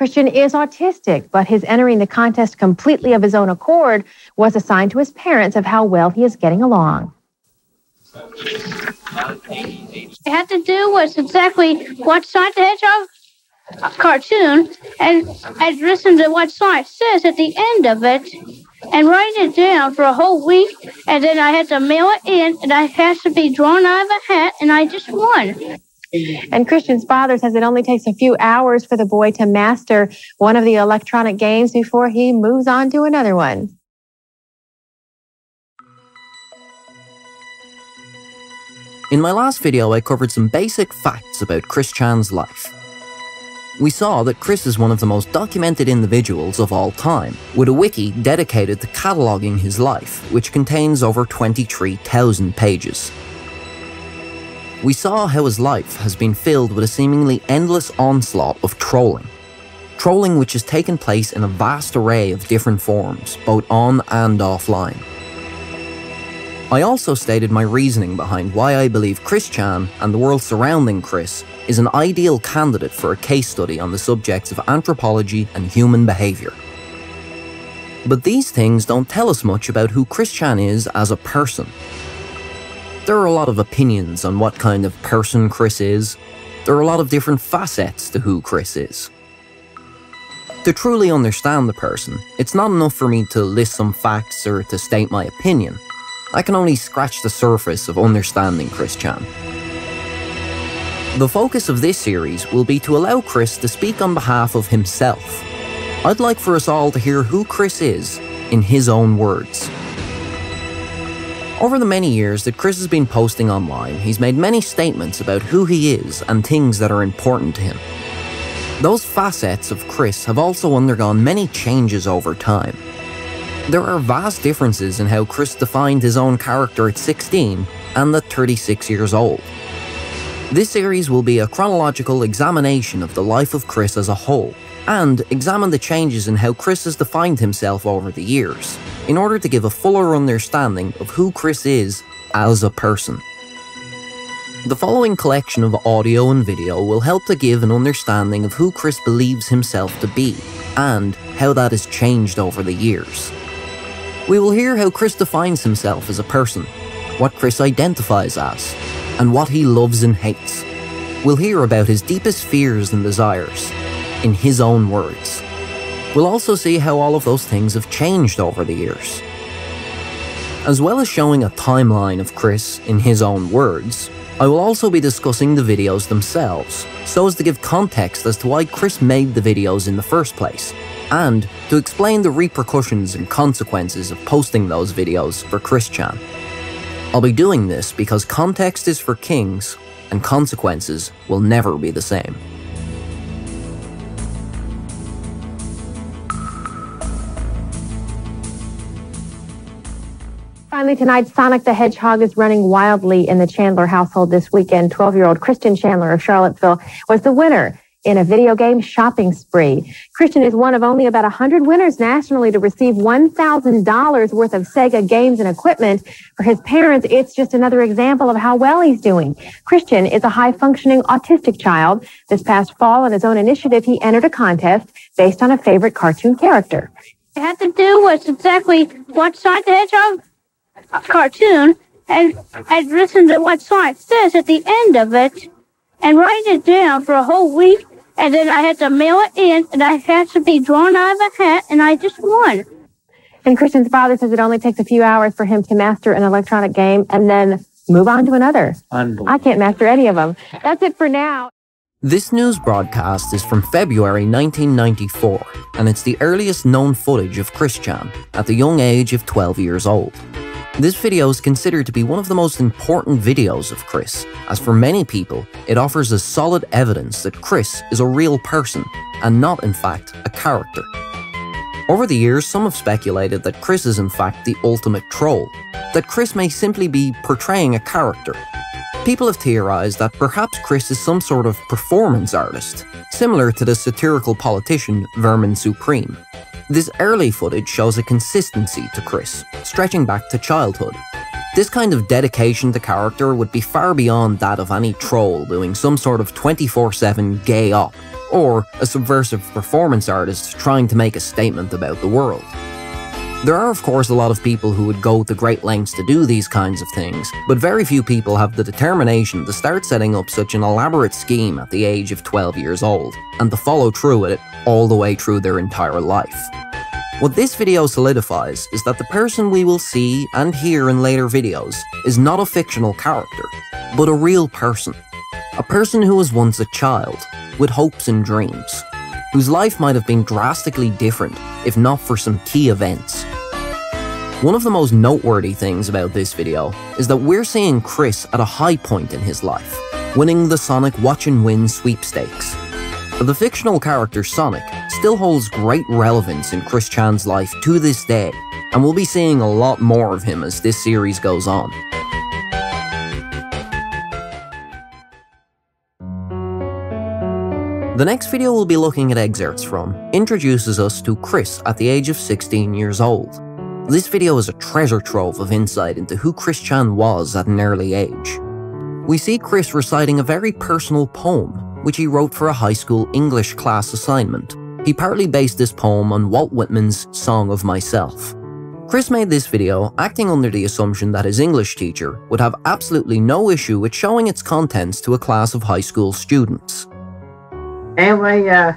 Christian is autistic, but his entering the contest completely of his own accord was a sign to his parents of how well he is getting along. I had to do was exactly what Sonic the Hedgehog cartoon and I'd listen to what Sonic says at the end of it and write it down for a whole week and then I had to mail it in and I had to be drawn out of a hat and I just won. And Christian's father says it only takes a few hours for the boy to master one of the electronic games before he moves on to another one. In my last video, I covered some basic facts about Chris Chan's life. We saw that Chris is one of the most documented individuals of all time, with a wiki dedicated to cataloguing his life, which contains over 23,000 pages. We saw how his life has been filled with a seemingly endless onslaught of trolling. Trolling which has taken place in a vast array of different forms, both on and offline. I also stated my reasoning behind why I believe Chris Chan and the world surrounding Chris is an ideal candidate for a case study on the subjects of anthropology and human behaviour. But these things don't tell us much about who Chris Chan is as a person. There are a lot of opinions on what kind of person Chris is. There are a lot of different facets to who Chris is. To truly understand the person, it's not enough for me to list some facts or to state my opinion. I can only scratch the surface of understanding Chris Chan. The focus of this series will be to allow Chris to speak on behalf of himself. I'd like for us all to hear who Chris is in his own words. Over the many years that Chris has been posting online, he's made many statements about who he is and things that are important to him. Those facets of Chris have also undergone many changes over time. There are vast differences in how Chris defined his own character at 16 and at 36 years old. This series will be a chronological examination of the life of Chris as a whole, and examine the changes in how Chris has defined himself over the years, in order to give a fuller understanding of who Chris is as a person. The following collection of audio and video will help to give an understanding of who Chris believes himself to be, and how that has changed over the years. We will hear how Chris defines himself as a person, what Chris identifies as, and what he loves and hates. We'll hear about his deepest fears and desires, in his own words. We'll also see how all of those things have changed over the years. As well as showing a timeline of Chris in his own words, I will also be discussing the videos themselves, so as to give context as to why Chris made the videos in the first place, and to explain the repercussions and consequences of posting those videos for Chris Chan. I'll be doing this because context is for kings, and consequences will never be the same. Finally, tonight, Sonic the Hedgehog is running wildly in the Chandler household this weekend. 12 year old Christian Chandler of Charlottesville was the winner in a video game shopping spree. Christian is one of only about 100 winners nationally to receive $1,000 worth of Sega games and equipment. For his parents, it's just another example of how well he's doing. Christian is a high functioning autistic child. This past fall, on his own initiative, he entered a contest based on a favorite cartoon character. I had to do was exactly what Sonic the Hedgehog cartoon and I'd listened to what Sonic says at the end of it and write it down for a whole week and then I had to mail it in, and I had to be drawn out of a hat, and I just won. And Christian's father says it only takes a few hours for him to master an electronic game and then move on to another. I can't master any of them. That's it for now. This news broadcast is from February 1994, and it's the earliest known footage of Christian at the young age of 12 years old. This video is considered to be one of the most important videos of Chris, as for many people, it offers as solid evidence that Chris is a real person, and not in fact a character. Over the years, some have speculated that Chris is in fact the ultimate troll, that Chris may simply be portraying a character. People have theorized that perhaps Chris is some sort of performance artist, similar to the satirical politician Vermin Supreme. This early footage shows a consistency to Chris, stretching back to childhood. This kind of dedication to character would be far beyond that of any troll doing some sort of 24-7 gay op, or a subversive performance artist trying to make a statement about the world. There are, of course, a lot of people who would go to great lengths to do these kinds of things, but very few people have the determination to start setting up such an elaborate scheme at the age of 12 years old, and to follow through with it all the way through their entire life. What this video solidifies is that the person we will see and hear in later videos is not a fictional character, but a real person. A person who was once a child, with hopes and dreams, whose life might have been drastically different if not for some key events. One of the most noteworthy things about this video is that we're seeing Chris at a high point in his life, winning the Sonic Watch and Win sweepstakes. But the fictional character Sonic still holds great relevance in Chris Chan's life to this day, and we'll be seeing a lot more of him as this series goes on. The next video we'll be looking at excerpts from introduces us to Chris at the age of 16 years old. This video is a treasure trove of insight into who Chris Chan was at an early age. We see Chris reciting a very personal poem, which he wrote for a high school English class assignment. He partly based this poem on Walt Whitman's Song of Myself. Chris made this video acting under the assumption that his English teacher would have absolutely no issue with showing its contents to a class of high school students. Anyway, uh,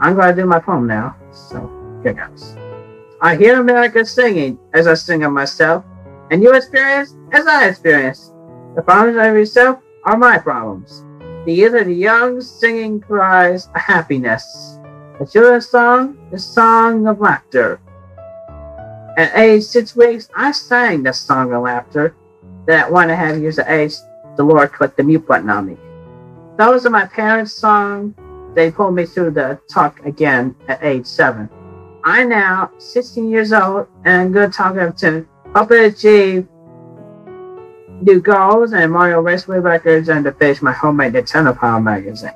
I'm going to do my poem now. So here goes. I hear America singing as I sing of myself, and you experience as I experience. The problems of yourself are my problems. The youth of the young singing cries a happiness. The children's song, the song of laughter. At age six weeks, I sang the song of laughter. That one and a half years of age, the Lord clicked the mute button on me. Those are my parents' songs. They pulled me through the talk again at age seven. I'm now 16 years old and good talking to help achieve new goals and Mario Raceway records and to finish my homemade Nintendo Power magazine.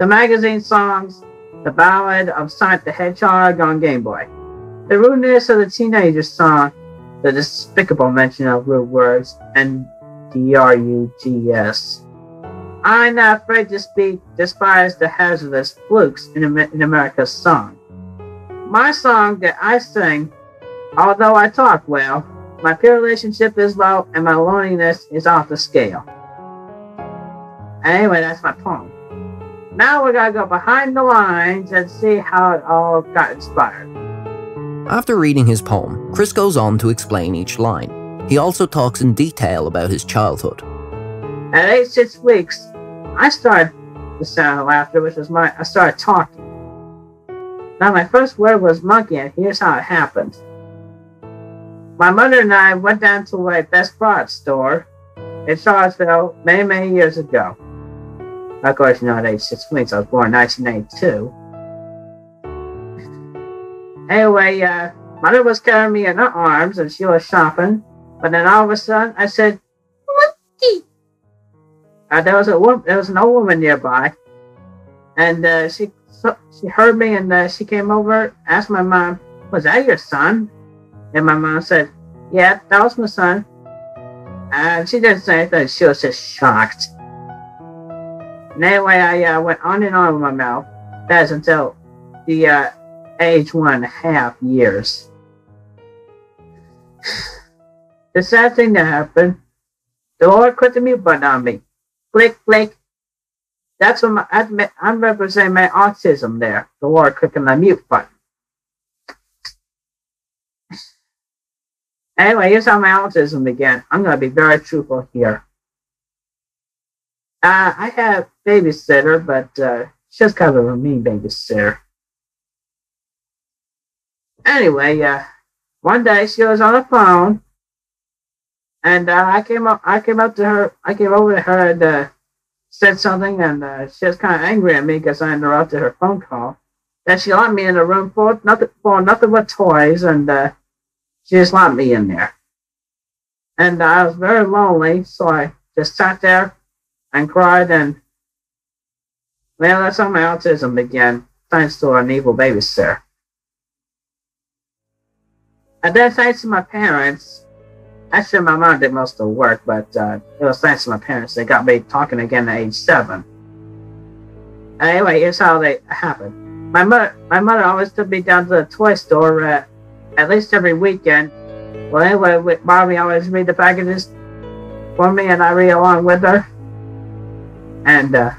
The magazine songs The Ballad of Sonic the Hedgehog on Game Boy. The rudeness of the teenager song, the despicable mention of rude words, and D-R-U-G-S. I'm not afraid to speak, despise the hazardous flukes in, in America's song. My song that I sing, although I talk well, my peer relationship is low and my loneliness is off the scale. Anyway, that's my poem. Now we gotta go behind the lines and see how it all got inspired. After reading his poem, Chris goes on to explain each line. He also talks in detail about his childhood. At age six weeks, I started the sound of laughter, which was my I started talking. Now my first word was monkey, and here's how it happened. My mother and I went down to a Best Products store in Charlottesville many, many years ago. Of course, you know, at age six weeks, I was born in 1982. Anyway, uh, mother was carrying me in her arms and she was shopping, but then all of a sudden I said. Uh, there was a woman, there was an old woman nearby, and uh, she so, she heard me and uh, she came over, asked my mom, "Was that your son?" And my mom said, "Yeah, that was my son." And she didn't say anything. She was just shocked. And anyway, I uh, went on and on with my mouth. That's until the uh, age one and a half years. the sad thing that happened, the Lord put the mute button on me click, click. That's what my, I'm representing my autism there. The Lord clicking the mute button. Anyway, here's how my autism began. I'm going to be very truthful here. Uh, I have babysitter, but uh, she's kind of a mean babysitter. Anyway, uh, one day she was on the phone and uh, I came up, I came up to her, I came over to her and uh, said something, and uh, she was kind of angry at me because I interrupted her phone call. Then she locked me in a room of nothing, for nothing but toys, and uh, she just locked me in there. And I was very lonely, so I just sat there and cried, and well, that's how my autism began, thanks to an evil babysitter. And then thanks to my parents, Actually, my mom did most of the work, but uh, it was thanks to my parents. They got me talking again at age seven. Anyway, here's how they happened. My mother, my mother always took me down to the toy store uh, at least every weekend. Well, anyway, mommy always read the packages for me, and I read along with her. And uh,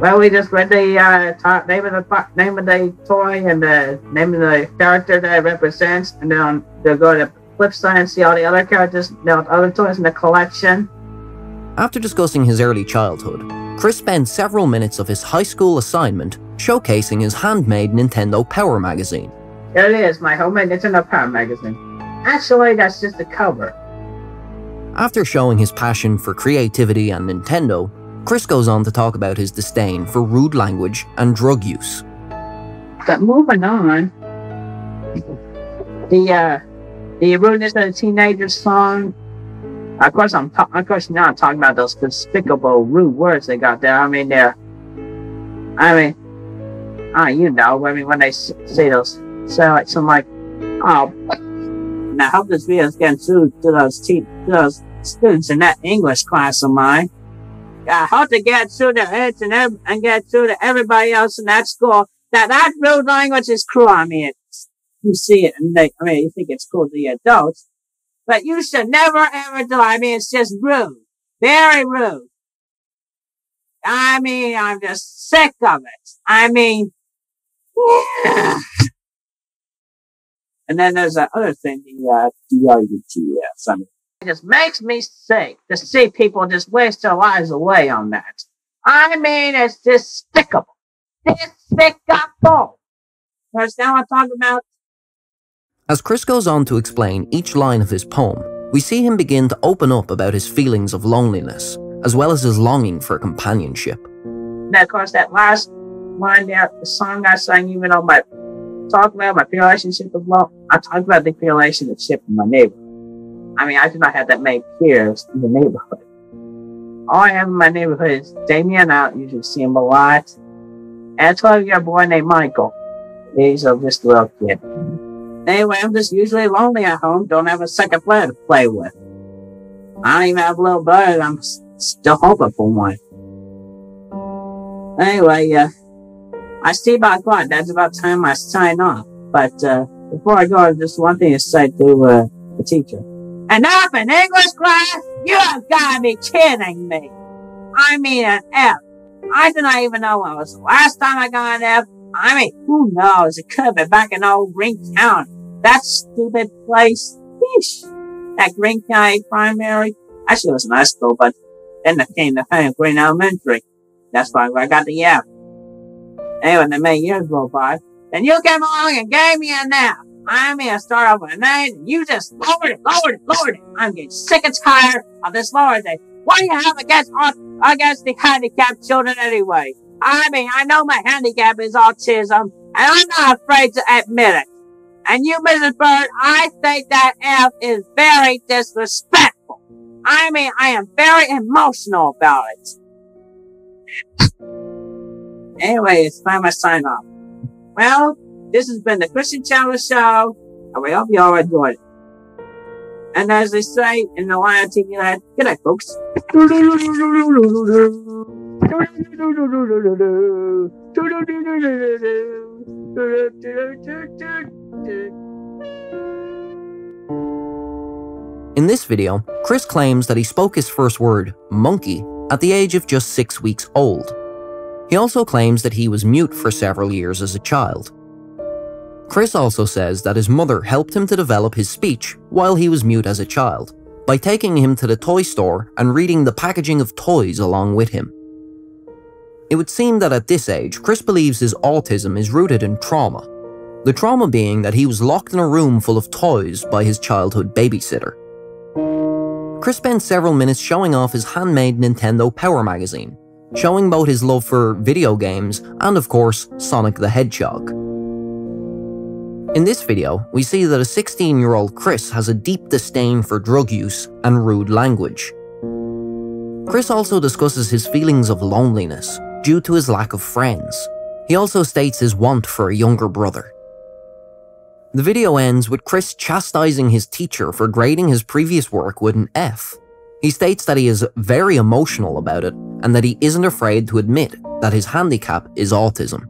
well, we just read the uh, name of the name of the toy and the name of the character that it represents, and then they'll go to flip side and see all the other characters, the other toys in the collection. After discussing his early childhood, Chris spent several minutes of his high school assignment showcasing his handmade Nintendo Power magazine. Here it is, my homemade Nintendo Power magazine. Actually, that's just the cover. After showing his passion for creativity and Nintendo, Chris goes on to talk about his disdain for rude language and drug use. But moving on, the uh, the rudeness of the teenagers song. Of course, I'm ta- of course not talking about those despicable rude words they got there. I mean, they're, I mean, ah, you know, I mean when they say those, say like some like, oh, now I hope this video is getting through to those te- to those students in that English class of mine. I hope to get through to it and, ev- and get through to everybody else in that school that that rude language is cruel. I mean, you see it and they, I mean, you think it's cool to the adults, but you should never ever do. I mean, it's just rude. Very rude. I mean, I'm just sick of it. I mean, yeah. And then there's that other thing, the, uh, D-R-U-G-S. I mean, it just makes me sick to see people just waste their lives away on that. I mean, it's despicable. Despicable. Because now I'm talking about. As Chris goes on to explain each line of his poem, we see him begin to open up about his feelings of loneliness, as well as his longing for companionship. Now, of course, that last line there, the song I sang, even though my talk about my relationship with love, I talk about the relationship with my neighbor. I mean, I do not have that many peers in the neighborhood. All I have in my neighborhood is Damien. I usually see him a lot. And a 12 year boy named Michael. He's a just little kid. Anyway, I'm just usually lonely at home. Don't have a second player to play with. I don't even have a little brother. I'm still hoping for one. Anyway, uh, I see about God. That's about time I sign off. But uh, before I go, just one thing to say to uh, the teacher. Enough in English class? You have got to be kidding me. I mean an F. I do not even know when it was the last time I got an F. I mean, who knows? It could have been back in old Greene County. That stupid place. Yeesh. That Greene County primary. Actually, it was a nice school, but then it came to Greene Elementary. That's why I got the F. Anyway, the many years go by. Then you came along and gave me an F. I mean, I start off with a nine, and you just lowered it, lowered it, lowered it. I'm getting sick and tired of this lower thing. What do you have against against the handicapped children anyway? I mean, I know my handicap is autism, and I'm not afraid to admit it. And you, Mrs. Bird, I think that F is very disrespectful. I mean, I am very emotional about it. anyway, it's time I sign off. Well, this has been the Christian Chandler Show, and we hope you all enjoyed it. And as they say in the Lion TV land, good night, folks. In this video, Chris claims that he spoke his first word, monkey, at the age of just six weeks old. He also claims that he was mute for several years as a child. Chris also says that his mother helped him to develop his speech while he was mute as a child, by taking him to the toy store and reading the packaging of toys along with him. It would seem that at this age, Chris believes his autism is rooted in trauma. The trauma being that he was locked in a room full of toys by his childhood babysitter. Chris spent several minutes showing off his handmade Nintendo Power magazine, showing both his love for video games and, of course, Sonic the Hedgehog. In this video, we see that a 16 year old Chris has a deep disdain for drug use and rude language. Chris also discusses his feelings of loneliness due to his lack of friends. He also states his want for a younger brother. The video ends with Chris chastising his teacher for grading his previous work with an F. He states that he is very emotional about it and that he isn't afraid to admit that his handicap is autism.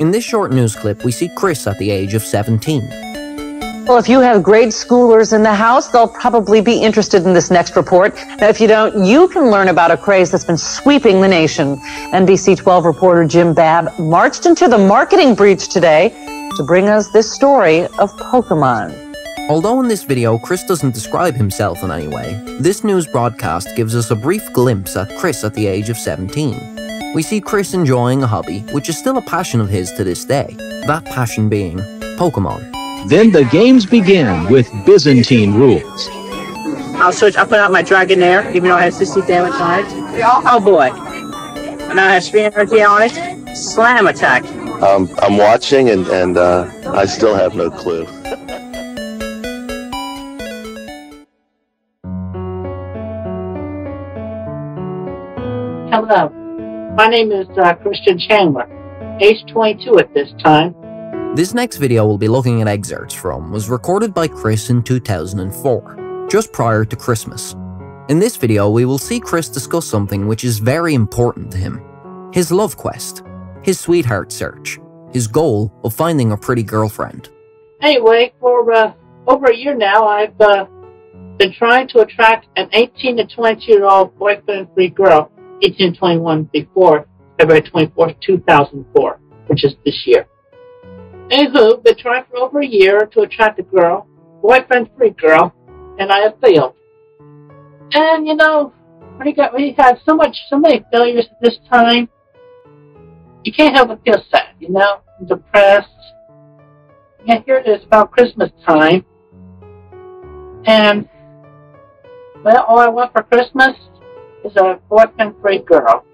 In this short news clip, we see Chris at the age of 17. Well, if you have grade schoolers in the house, they'll probably be interested in this next report. Now, if you don't, you can learn about a craze that's been sweeping the nation. NBC 12 reporter Jim Babb marched into the marketing breach today to bring us this story of Pokemon. Although in this video Chris doesn't describe himself in any way, this news broadcast gives us a brief glimpse at Chris at the age of 17. We see Chris enjoying a hobby which is still a passion of his to this day, that passion being Pokemon. Then the games begin with Byzantine rules. I'll switch. I put out my Dragonair, even though I have 60 damage on it. Oh boy. And I have Spear Energy on it. Slam attack. Um, I'm watching and, and uh, I still have no clue. Hello. My name is uh, Christian Chandler, age 22 at this time. This next video we'll be looking at excerpts from was recorded by Chris in 2004, just prior to Christmas. In this video, we will see Chris discuss something which is very important to him his love quest, his sweetheart search, his goal of finding a pretty girlfriend. Anyway, for uh, over a year now, I've uh, been trying to attract an 18 to 22 year old boyfriend free girl, 18 to 21 before February 24th, 2004, which is this year. Anywho, been trying for over a year to attract a girl, boyfriend free girl, and I have failed. And you know, you got you had so much so many failures at this time, you can't help but feel sad, you know, depressed. And here it is about Christmas time. And well, all I want for Christmas is a boyfriend free girl.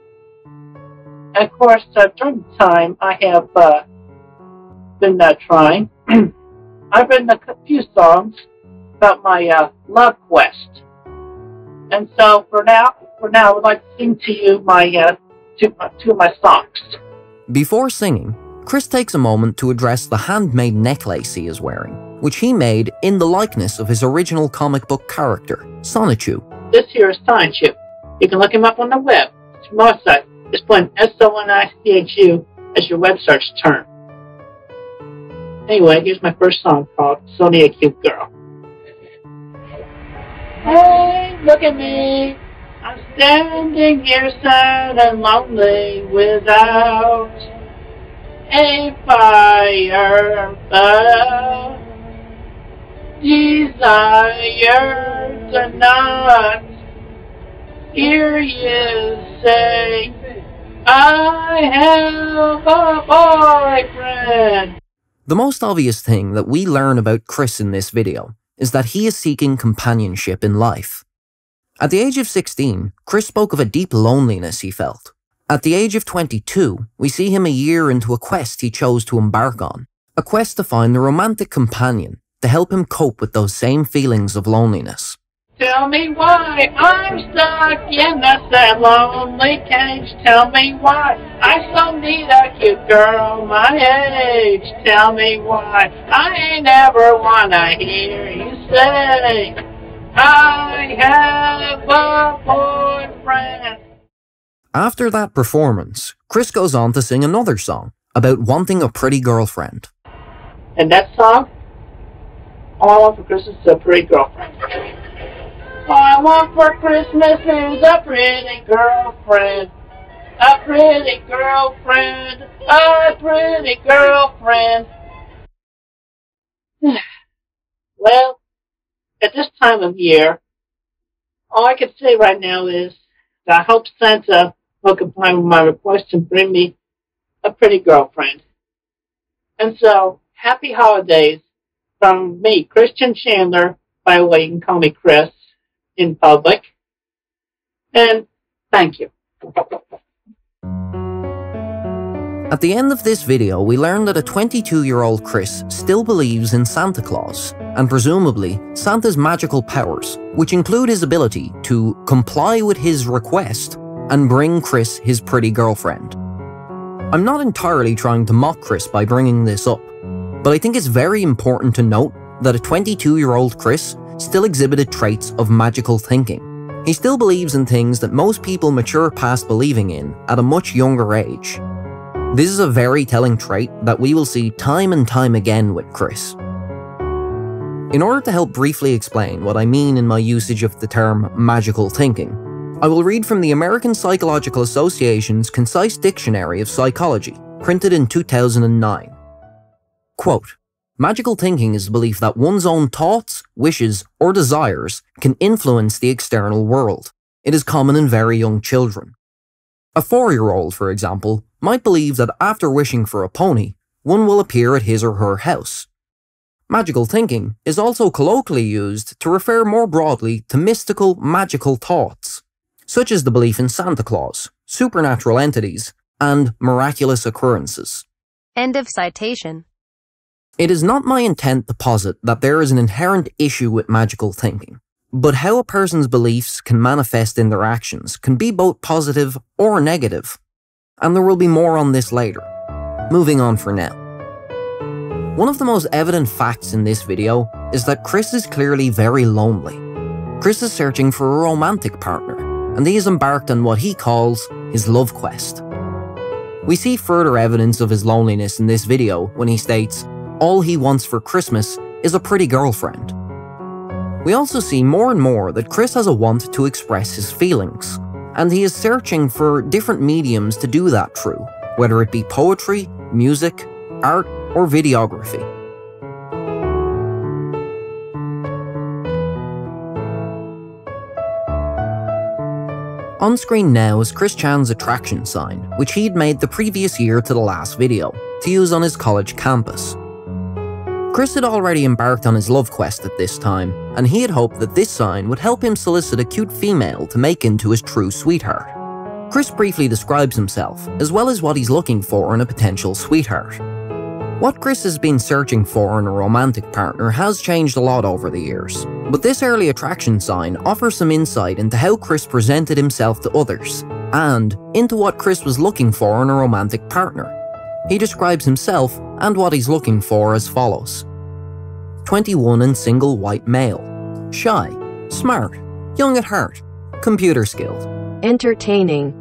And of course, uh, during the time I have uh, been uh, trying. I've written a few songs about my uh, love quest, and so for now, for now, I would like to sing to you my uh, two, two of my songs. Before singing, Chris takes a moment to address the handmade necklace he is wearing, which he made in the likeness of his original comic book character, Sonichu. This here is Sonichu. You can look him up on the web. It's site Just put S-O-N-I-C-H-U as your web search term. Anyway, here's my first song called Sonia Cute Girl. Hey, look at me. I'm standing here sad and lonely without a fire. But desires are not here you say I have a boyfriend. The most obvious thing that we learn about Chris in this video is that he is seeking companionship in life. At the age of 16, Chris spoke of a deep loneliness he felt. At the age of 22, we see him a year into a quest he chose to embark on, a quest to find the romantic companion to help him cope with those same feelings of loneliness. Tell me why I'm stuck in a sad lonely cage. Tell me why I so need a cute girl my age. Tell me why I ain't ever wanna hear you say I have a boyfriend. After that performance, Chris goes on to sing another song about wanting a pretty girlfriend. And that song, all I want for Christmas is a pretty girlfriend. All I want for Christmas is a pretty girlfriend. A pretty girlfriend. A pretty girlfriend. Hmm. well, at this time of year, all I can say right now is that I hope Santa will comply with my request and bring me a pretty girlfriend. And so, happy holidays from me, Christian Chandler, by the way, you can call me Chris in public. And thank you. At the end of this video, we learn that a 22 year old Chris still believes in Santa Claus, and presumably Santa's magical powers, which include his ability to comply with his request and bring Chris his pretty girlfriend. I'm not entirely trying to mock Chris by bringing this up, but I think it's very important to note that a 22 year old Chris still exhibited traits of magical thinking. He still believes in things that most people mature past believing in at a much younger age. This is a very telling trait that we will see time and time again with Chris. In order to help briefly explain what I mean in my usage of the term magical thinking, I will read from the American Psychological Association's Concise Dictionary of Psychology, printed in 2009. Quote, Magical thinking is the belief that one's own thoughts, wishes, or desires can influence the external world. It is common in very young children. A four year old, for example, might believe that after wishing for a pony, one will appear at his or her house. Magical thinking is also colloquially used to refer more broadly to mystical, magical thoughts such as the belief in Santa Claus, supernatural entities, and miraculous occurrences. End of citation. It is not my intent to posit that there is an inherent issue with magical thinking, but how a person's beliefs can manifest in their actions can be both positive or negative, and there will be more on this later. Moving on for now. One of the most evident facts in this video is that Chris is clearly very lonely. Chris is searching for a romantic partner, and he has embarked on what he calls his love quest. We see further evidence of his loneliness in this video when he states, all he wants for Christmas is a pretty girlfriend. We also see more and more that Chris has a want to express his feelings, and he is searching for different mediums to do that through, whether it be poetry, music, art, or videography. On screen now is Chris Chan's attraction sign, which he'd made the previous year to the last video, to use on his college campus. Chris had already embarked on his love quest at this time, and he had hoped that this sign would help him solicit a cute female to make into his true sweetheart. Chris briefly describes himself, as well as what he's looking for in a potential sweetheart. What Chris has been searching for in a romantic partner has changed a lot over the years, but this early attraction sign offers some insight into how Chris presented himself to others, and into what Chris was looking for in a romantic partner. He describes himself and what he's looking for as follows 21 and single white male, shy, smart, young at heart, computer skilled, entertaining,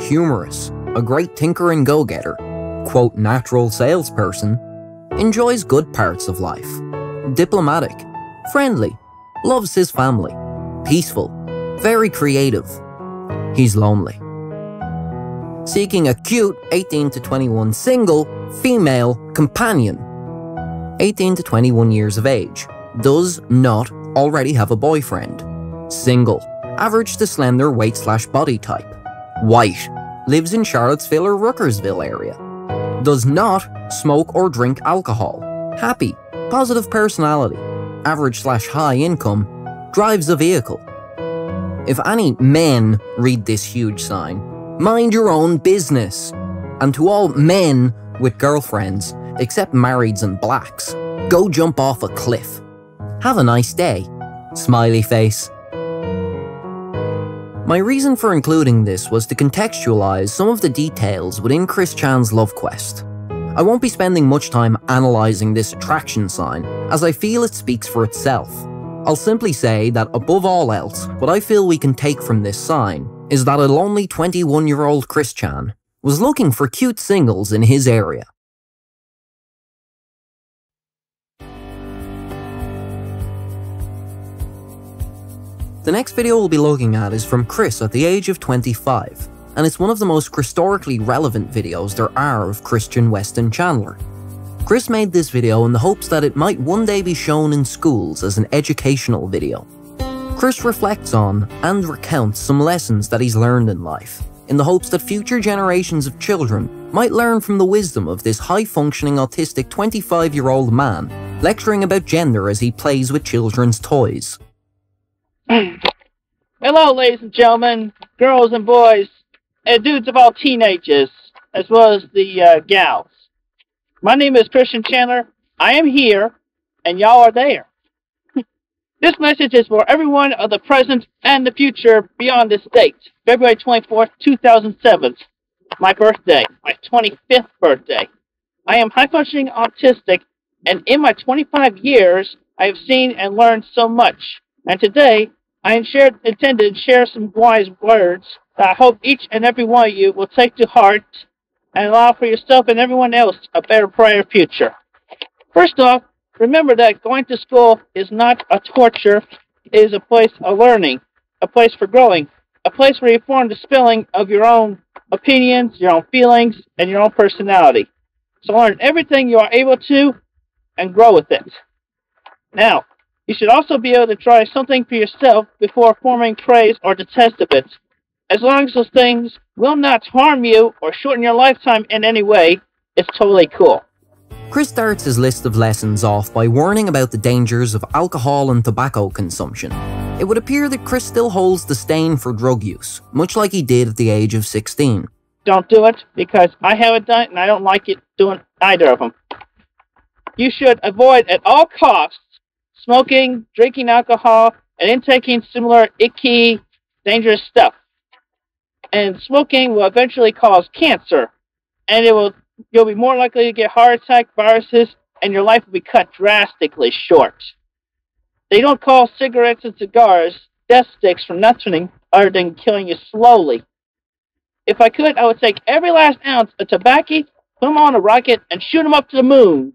humorous, a great tinker and go getter quote, natural salesperson, enjoys good parts of life, diplomatic, friendly, loves his family, peaceful, very creative. He's lonely. Seeking a cute 18 to 21 single, female companion. 18 to 21 years of age. Does not already have a boyfriend. Single. Average to slender weight slash body type. White. Lives in Charlottesville or Ruckersville area does not smoke or drink alcohol, happy, positive personality, average slash high income, drives a vehicle. If any men read this huge sign, mind your own business. And to all men with girlfriends, except marrieds and blacks, go jump off a cliff. Have a nice day. Smiley face. My reason for including this was to contextualize some of the details within Chris Chan's love quest. I won't be spending much time analysing this attraction sign, as I feel it speaks for itself. I'll simply say that above all else, what I feel we can take from this sign is that a lonely 21 year old Chris Chan was looking for cute singles in his area. The next video we'll be looking at is from Chris at the age of 25, and it's one of the most historically relevant videos there are of Christian Weston Chandler. Chris made this video in the hopes that it might one day be shown in schools as an educational video. Chris reflects on and recounts some lessons that he's learned in life, in the hopes that future generations of children might learn from the wisdom of this high functioning autistic 25 year old man lecturing about gender as he plays with children's toys. Hello, ladies and gentlemen, girls and boys, and dudes of all teenagers, as well as the uh, gals. My name is Christian Chandler. I am here, and y'all are there. this message is for everyone of the present and the future beyond this date, February 24th, 2007, my birthday, my 25th birthday. I am high functioning autistic, and in my 25 years, I have seen and learned so much, and today I intended to share some wise words that I hope each and every one of you will take to heart and allow for yourself and everyone else a better, brighter future. First off, remember that going to school is not a torture, it is a place of learning, a place for growing, a place where you form the spilling of your own opinions, your own feelings, and your own personality. So learn everything you are able to and grow with it. Now, you should also be able to try something for yourself before forming praise or detest of it. As long as those things will not harm you or shorten your lifetime in any way, it's totally cool. Chris starts his list of lessons off by warning about the dangers of alcohol and tobacco consumption. It would appear that Chris still holds disdain for drug use, much like he did at the age of 16. Don't do it because I haven't done it and I don't like it doing either of them. You should avoid at all costs smoking, drinking alcohol, and intaking similar icky, dangerous stuff. And smoking will eventually cause cancer, and it will you'll be more likely to get heart attack, viruses, and your life will be cut drastically short. They don't call cigarettes and cigars death sticks for nothing other than killing you slowly. If I could, I would take every last ounce of tobacco, put them on a rocket, and shoot them up to the moon.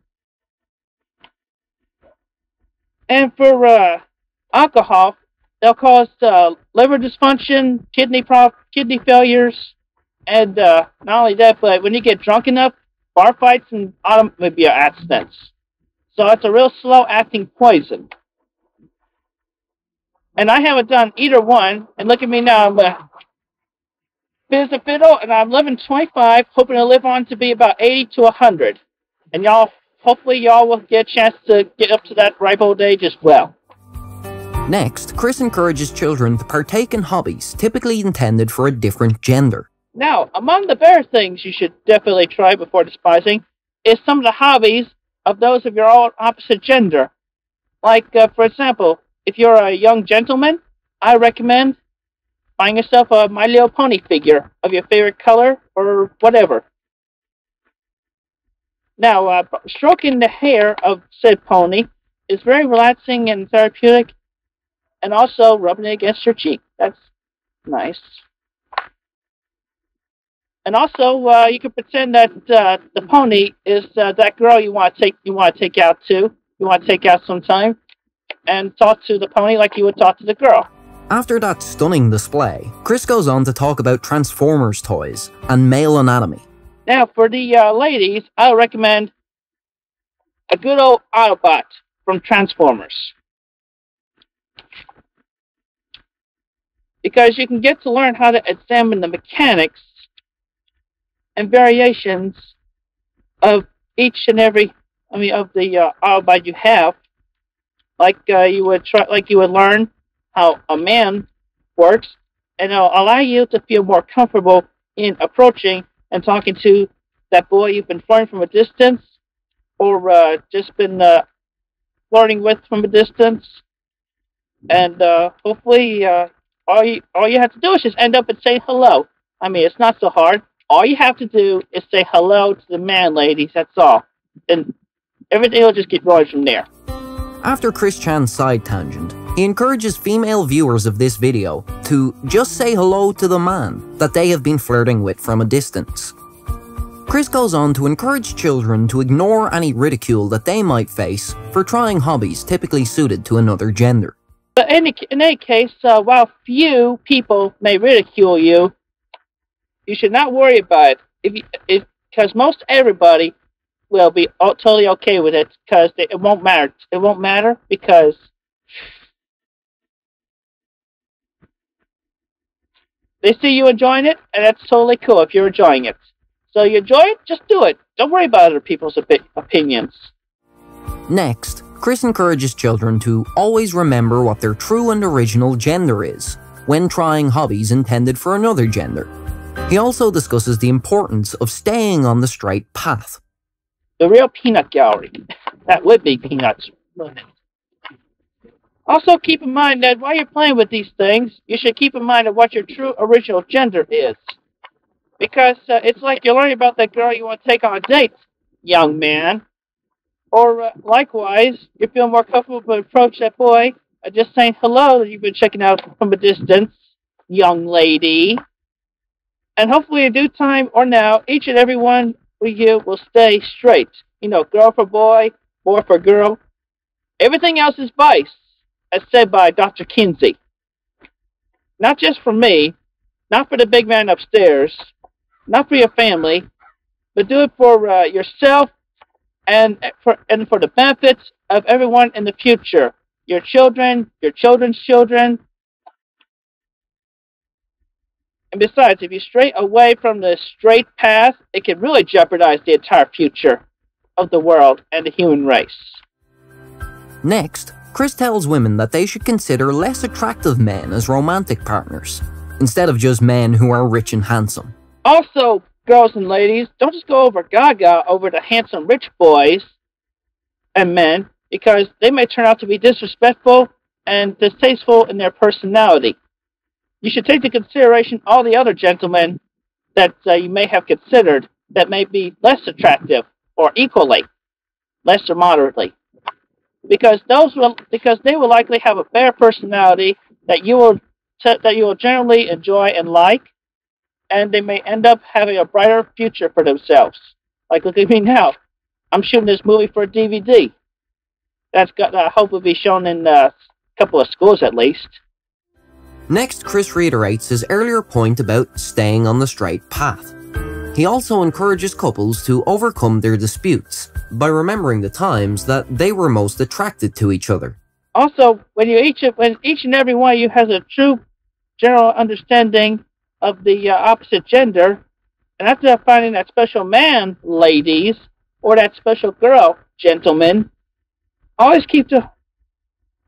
And for uh, alcohol, they'll cause uh, liver dysfunction, kidney prob- kidney failures, and uh, not only that, but when you get drunk enough, bar fights and automobile accidents. So it's a real slow-acting poison. And I haven't done either one. And look at me now. I'm uh, fit a fiddle, and I'm living 25, hoping to live on to be about 80 to 100. And y'all, hopefully, y'all will get a chance to get up to that ripe old age as well. Next, Chris encourages children to partake in hobbies typically intended for a different gender. Now, among the better things you should definitely try before despising is some of the hobbies of those of your own opposite gender. Like, uh, for example, if you're a young gentleman, I recommend buying yourself a My Little Pony figure of your favorite color or whatever. Now, uh, stroking the hair of said pony is very relaxing and therapeutic, and also rubbing it against your cheek. That's nice. And also, uh, you can pretend that uh, the pony is uh, that girl you want to take you want to take out too. You want to take out sometime, and talk to the pony like you would talk to the girl. After that stunning display, Chris goes on to talk about Transformers toys and male anatomy. Now, for the uh, ladies, I recommend a good old Autobot from Transformers. Because you can get to learn how to examine the mechanics and variations of each and every, I mean, of the uh, Autobot you have. Like uh, you would try, like you would learn how a man works, and it'll allow you to feel more comfortable in approaching and talking to that boy you've been flirting from a distance, or uh, just been uh, flirting with from a distance. And uh, hopefully, uh, all you all you have to do is just end up and say hello. I mean, it's not so hard. All you have to do is say hello to the man, ladies. That's all, and everything will just get going from there. After Chris Chan's side tangent, he encourages female viewers of this video to just say hello to the man that they have been flirting with from a distance. Chris goes on to encourage children to ignore any ridicule that they might face for trying hobbies typically suited to another gender. But in, any- in any case, uh, while few people may ridicule you, you should not worry about it. If because most everybody will be totally okay with it because it won't matter. It won't matter because they see you enjoying it, and that's totally cool if you're enjoying it. So you enjoy it, just do it. Don't worry about other people's opi- opinions. Next, Chris encourages children to always remember what their true and original gender is when trying hobbies intended for another gender. He also discusses the importance of staying on the straight path. The real peanut gallery. That would be peanuts. Also, keep in mind that while you're playing with these things, you should keep in mind of what your true original gender is. Because uh, it's like you're learning about that girl you want to take on a date, young man. or uh, likewise, you feel more comfortable to approach that boy uh, just saying hello that you've been checking out from a distance, young lady. And hopefully, in due time or now, each and every one of you will stay straight. You know, girl for boy, boy for girl. Everything else is vice, as said by Dr. Kinsey. Not just for me, not for the big man upstairs, not for your family, but do it for uh, yourself and for and for the benefits of everyone in the future. Your children, your children's children. And besides, if you stray away from the straight path, it can really jeopardize the entire future of the world and the human race. Next, Chris tells women that they should consider less attractive men as romantic partners, instead of just men who are rich and handsome. Also, girls and ladies, don't just go over gaga over the handsome rich boys and men because they may turn out to be disrespectful and distasteful in their personality. You should take into consideration all the other gentlemen that uh, you may have considered that may be less attractive or equally, less or moderately, because those will because they will likely have a fair personality that you will t- that you will generally enjoy and like, and they may end up having a brighter future for themselves. Like look at me now, I'm shooting this movie for a DVD. That's got I hope will be shown in uh, a couple of schools at least. Next, Chris reiterates his earlier point about staying on the straight path. He also encourages couples to overcome their disputes by remembering the times that they were most attracted to each other. Also, when you each when each and every one of you has a true general understanding of the uh, opposite gender, and after finding that special man, ladies, or that special girl, gentlemen, always keep to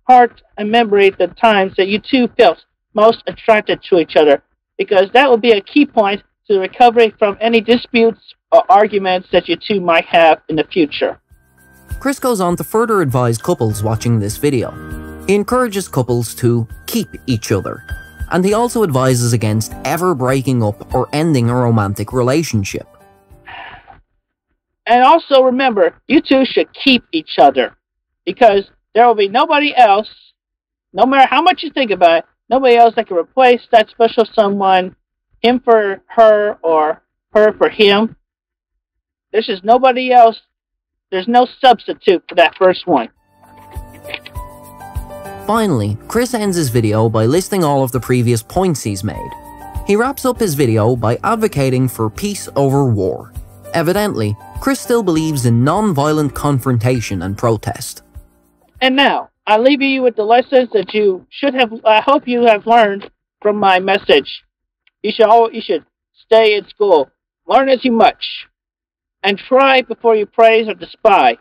heart and memory the times that you two felt most attracted to each other, because that will be a key point to the recovery from any disputes or arguments that you two might have in the future. Chris goes on to further advise couples watching this video. He encourages couples to keep each other, and he also advises against ever breaking up or ending a romantic relationship. And also remember, you two should keep each other because there will be nobody else, no matter how much you think about it, nobody else that can replace that special someone, him for her or her for him. There's just nobody else. There's no substitute for that first one. Finally, Chris ends his video by listing all of the previous points he's made. He wraps up his video by advocating for peace over war. Evidently, Chris still believes in non-violent confrontation and protest. And now, I leave you with the lessons that you should have, I hope you have learned from my message. You should, all, you should stay in school, learn as you much, and try before you praise or despise.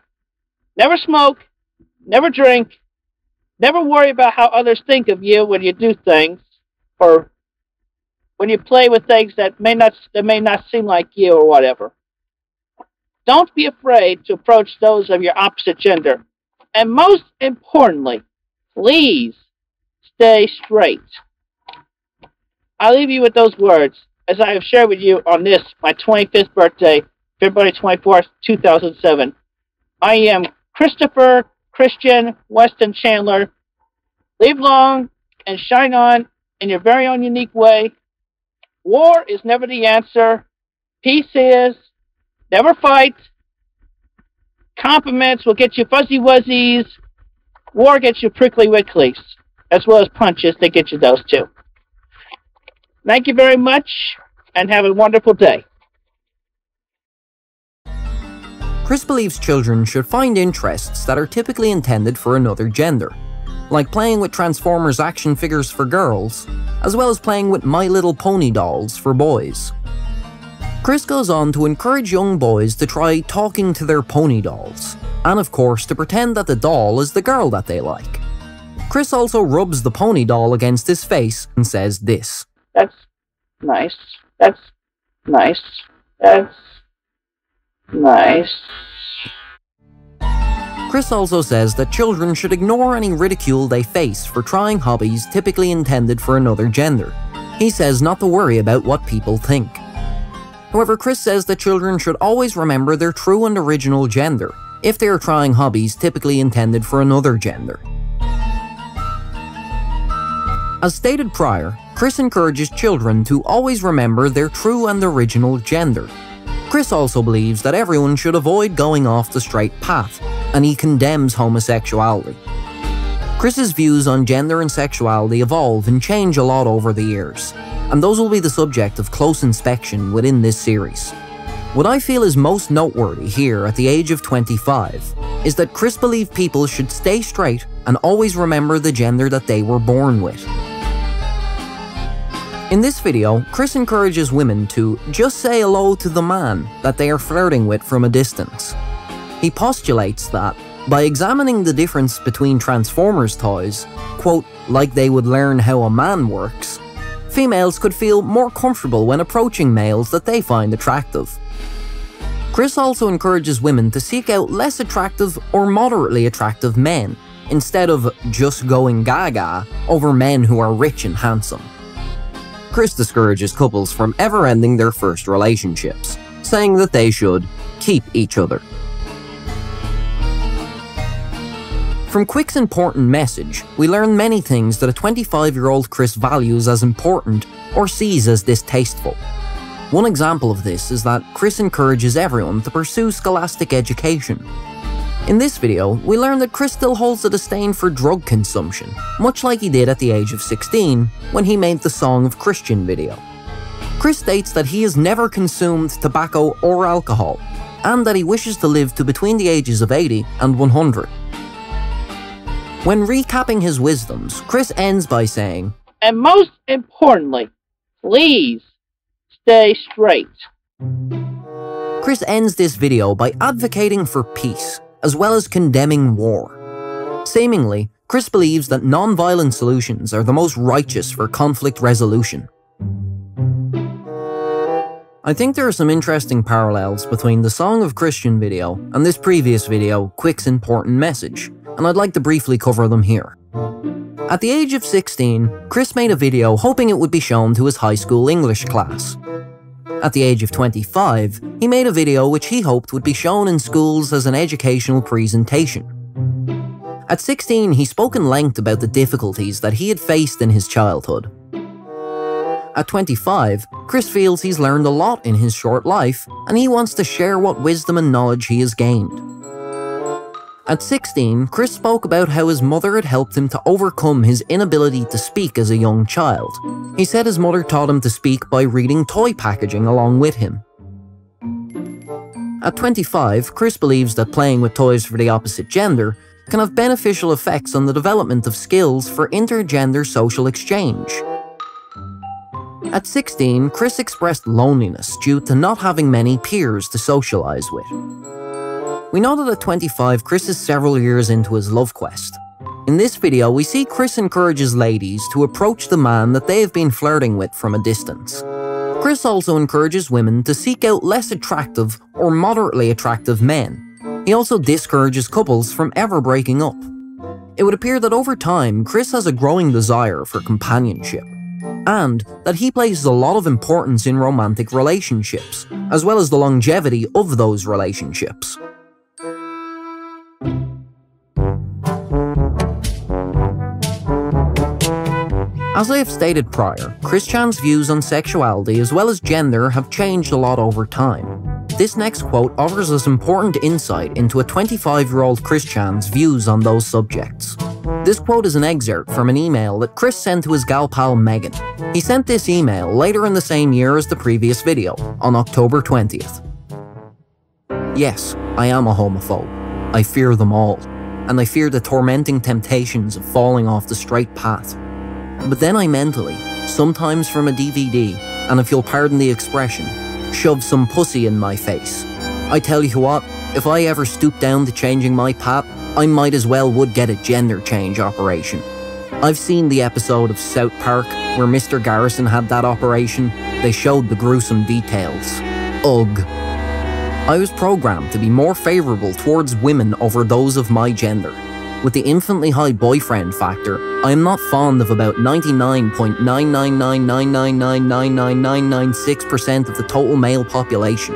Never smoke, never drink, never worry about how others think of you when you do things, or when you play with things that may not that may not seem like you or whatever. Don't be afraid to approach those of your opposite gender. And most importantly, please stay straight. I leave you with those words as I have shared with you on this, my 25th birthday, February 24th, 2007. I am Christopher Christian Weston Chandler. Live long and shine on in your very own unique way. War is never the answer. Peace is. Never fight. Compliments will get you fuzzy wuzzies. War gets you prickly wicklies, as well as punches They get you those too. Thank you very much, and have a wonderful day. Chris believes children should find interests that are typically intended for another gender, like playing with Transformers action figures for girls, as well as playing with My Little Pony dolls for boys. Chris goes on to encourage young boys to try talking to their pony dolls, and of course to pretend that the doll is the girl that they like. Chris also rubs the pony doll against his face and says this. That's nice. That's nice. That's nice. Chris also says that children should ignore any ridicule they face for trying hobbies typically intended for another gender. He says not to worry about what people think. However, Chris says that children should always remember their true and original gender, if they are trying hobbies typically intended for another gender. As stated prior, Chris encourages children to always remember their true and original gender. Chris also believes that everyone should avoid going off the straight path, and he condemns homosexuality. Chris's views on gender and sexuality evolve and change a lot over the years, and those will be the subject of close inspection within this series. What I feel is most noteworthy here at the age of 25 is that Chris believed people should stay straight and always remember the gender that they were born with. In this video, Chris encourages women to just say hello to the man that they are flirting with from a distance. He postulates that, by examining the difference between Transformers toys, quote, like they would learn how a man works, females could feel more comfortable when approaching males that they find attractive. Chris also encourages women to seek out less attractive or moderately attractive men, instead of just going gaga over men who are rich and handsome. Chris discourages couples from ever ending their first relationships, saying that they should keep each other. From Quick's important message, we learn many things that a 25 year old Chris values as important or sees as distasteful. One example of this is that Chris encourages everyone to pursue scholastic education, in this video, we learn that Chris still holds a disdain for drug consumption, much like he did at the age of 16 when he made the Song of Christian video. Chris states that he has never consumed tobacco or alcohol, and that he wishes to live to between the ages of 80 and 100. When recapping his wisdoms, Chris ends by saying, And most importantly, please stay straight. Chris ends this video by advocating for peace as well as condemning war. Seemingly, Chris believes that non-violent solutions are the most righteous for conflict resolution. I think there are some interesting parallels between the Song of Christian video and this previous video, Quick's Important Message, and I'd like to briefly cover them here. At the age of 16, Chris made a video hoping it would be shown to his high school English class. At the age of 25, he made a video which he hoped would be shown in schools as an educational presentation. At 16, he spoke in length about the difficulties that he had faced in his childhood. At 25, Chris feels he's learned a lot in his short life, and he wants to share what wisdom and knowledge he has gained. At 16, Chris spoke about how his mother had helped him to overcome his inability to speak as a young child. He said his mother taught him to speak by reading toy packaging along with him. At 25, Chris believes that playing with toys for the opposite gender can have beneficial effects on the development of skills for intergender social exchange. At 16, Chris expressed loneliness due to not having many peers to socialize with. We know that at 25, Chris is several years into his love quest. In this video, we see Chris encourages ladies to approach the man that they have been flirting with from a distance. Chris also encourages women to seek out less attractive or moderately attractive men. He also discourages couples from ever breaking up. It would appear that over time, Chris has a growing desire for companionship, and that he places a lot of importance in romantic relationships, as well as the longevity of those relationships. As I have stated prior, Chris Chan's views on sexuality as well as gender have changed a lot over time. This next quote offers us important insight into a 25 year old Chris Chan's views on those subjects. This quote is an excerpt from an email that Chris sent to his gal pal Megan. He sent this email later in the same year as the previous video, on October 20th. Yes, I am a homophobe. I fear them all, and I fear the tormenting temptations of falling off the straight path. But then I mentally, sometimes from a DVD, and if you'll pardon the expression, shove some pussy in my face. I tell you what, if I ever stoop down to changing my path, I might as well would get a gender change operation. I've seen the episode of South Park where Mr. Garrison had that operation. They showed the gruesome details. Ugh. I was programmed to be more favourable towards women over those of my gender. With the infinitely high boyfriend factor, I am not fond of about 99.99999999996% of the total male population.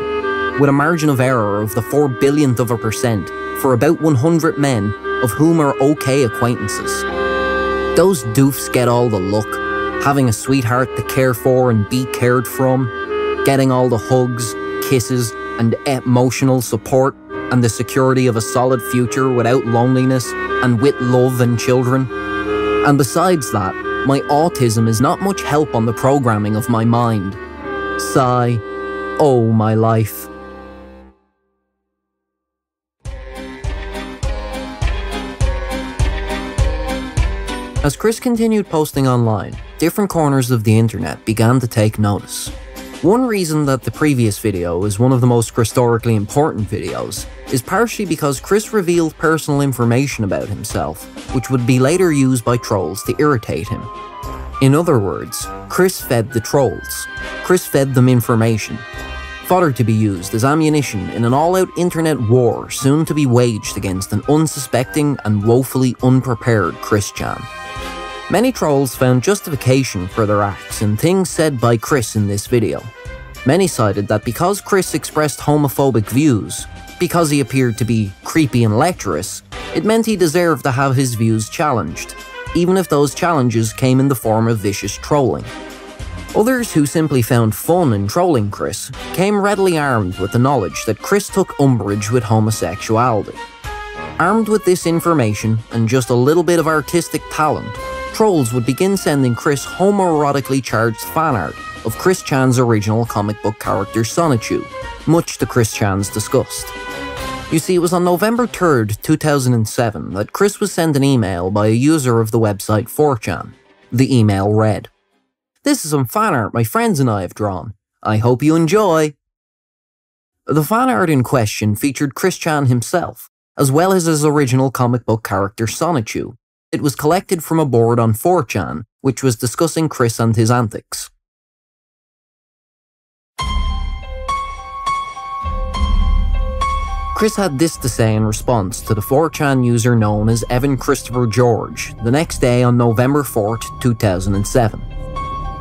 With a margin of error of the 4 billionth of a percent, for about 100 men, of whom are okay acquaintances. Those doofs get all the luck, having a sweetheart to care for and be cared from, getting all the hugs, kisses, and emotional support, and the security of a solid future without loneliness and with love and children. And besides that, my autism is not much help on the programming of my mind. Sigh, oh my life. As Chris continued posting online, different corners of the internet began to take notice. One reason that the previous video is one of the most historically important videos is partially because Chris revealed personal information about himself, which would be later used by trolls to irritate him. In other words, Chris fed the trolls. Chris fed them information. Fodder to be used as ammunition in an all out internet war soon to be waged against an unsuspecting and woefully unprepared Chris Chan. Many trolls found justification for their acts in things said by Chris in this video. Many cited that because Chris expressed homophobic views, because he appeared to be creepy and lecherous, it meant he deserved to have his views challenged, even if those challenges came in the form of vicious trolling. Others who simply found fun in trolling Chris came readily armed with the knowledge that Chris took umbrage with homosexuality. Armed with this information and just a little bit of artistic talent, trolls would begin sending Chris homoerotically charged fan art of Chris Chan's original comic book character Sonichu, much to Chris Chan's disgust. You see, it was on November 3rd, 2007 that Chris was sent an email by a user of the website 4chan. The email read, This is some fan art my friends and I have drawn. I hope you enjoy. The fan art in question featured Chris Chan himself, as well as his original comic book character Sonichu, it was collected from a board on 4chan, which was discussing Chris and his antics. Chris had this to say in response to the 4chan user known as Evan Christopher George the next day on November 4th, 2007.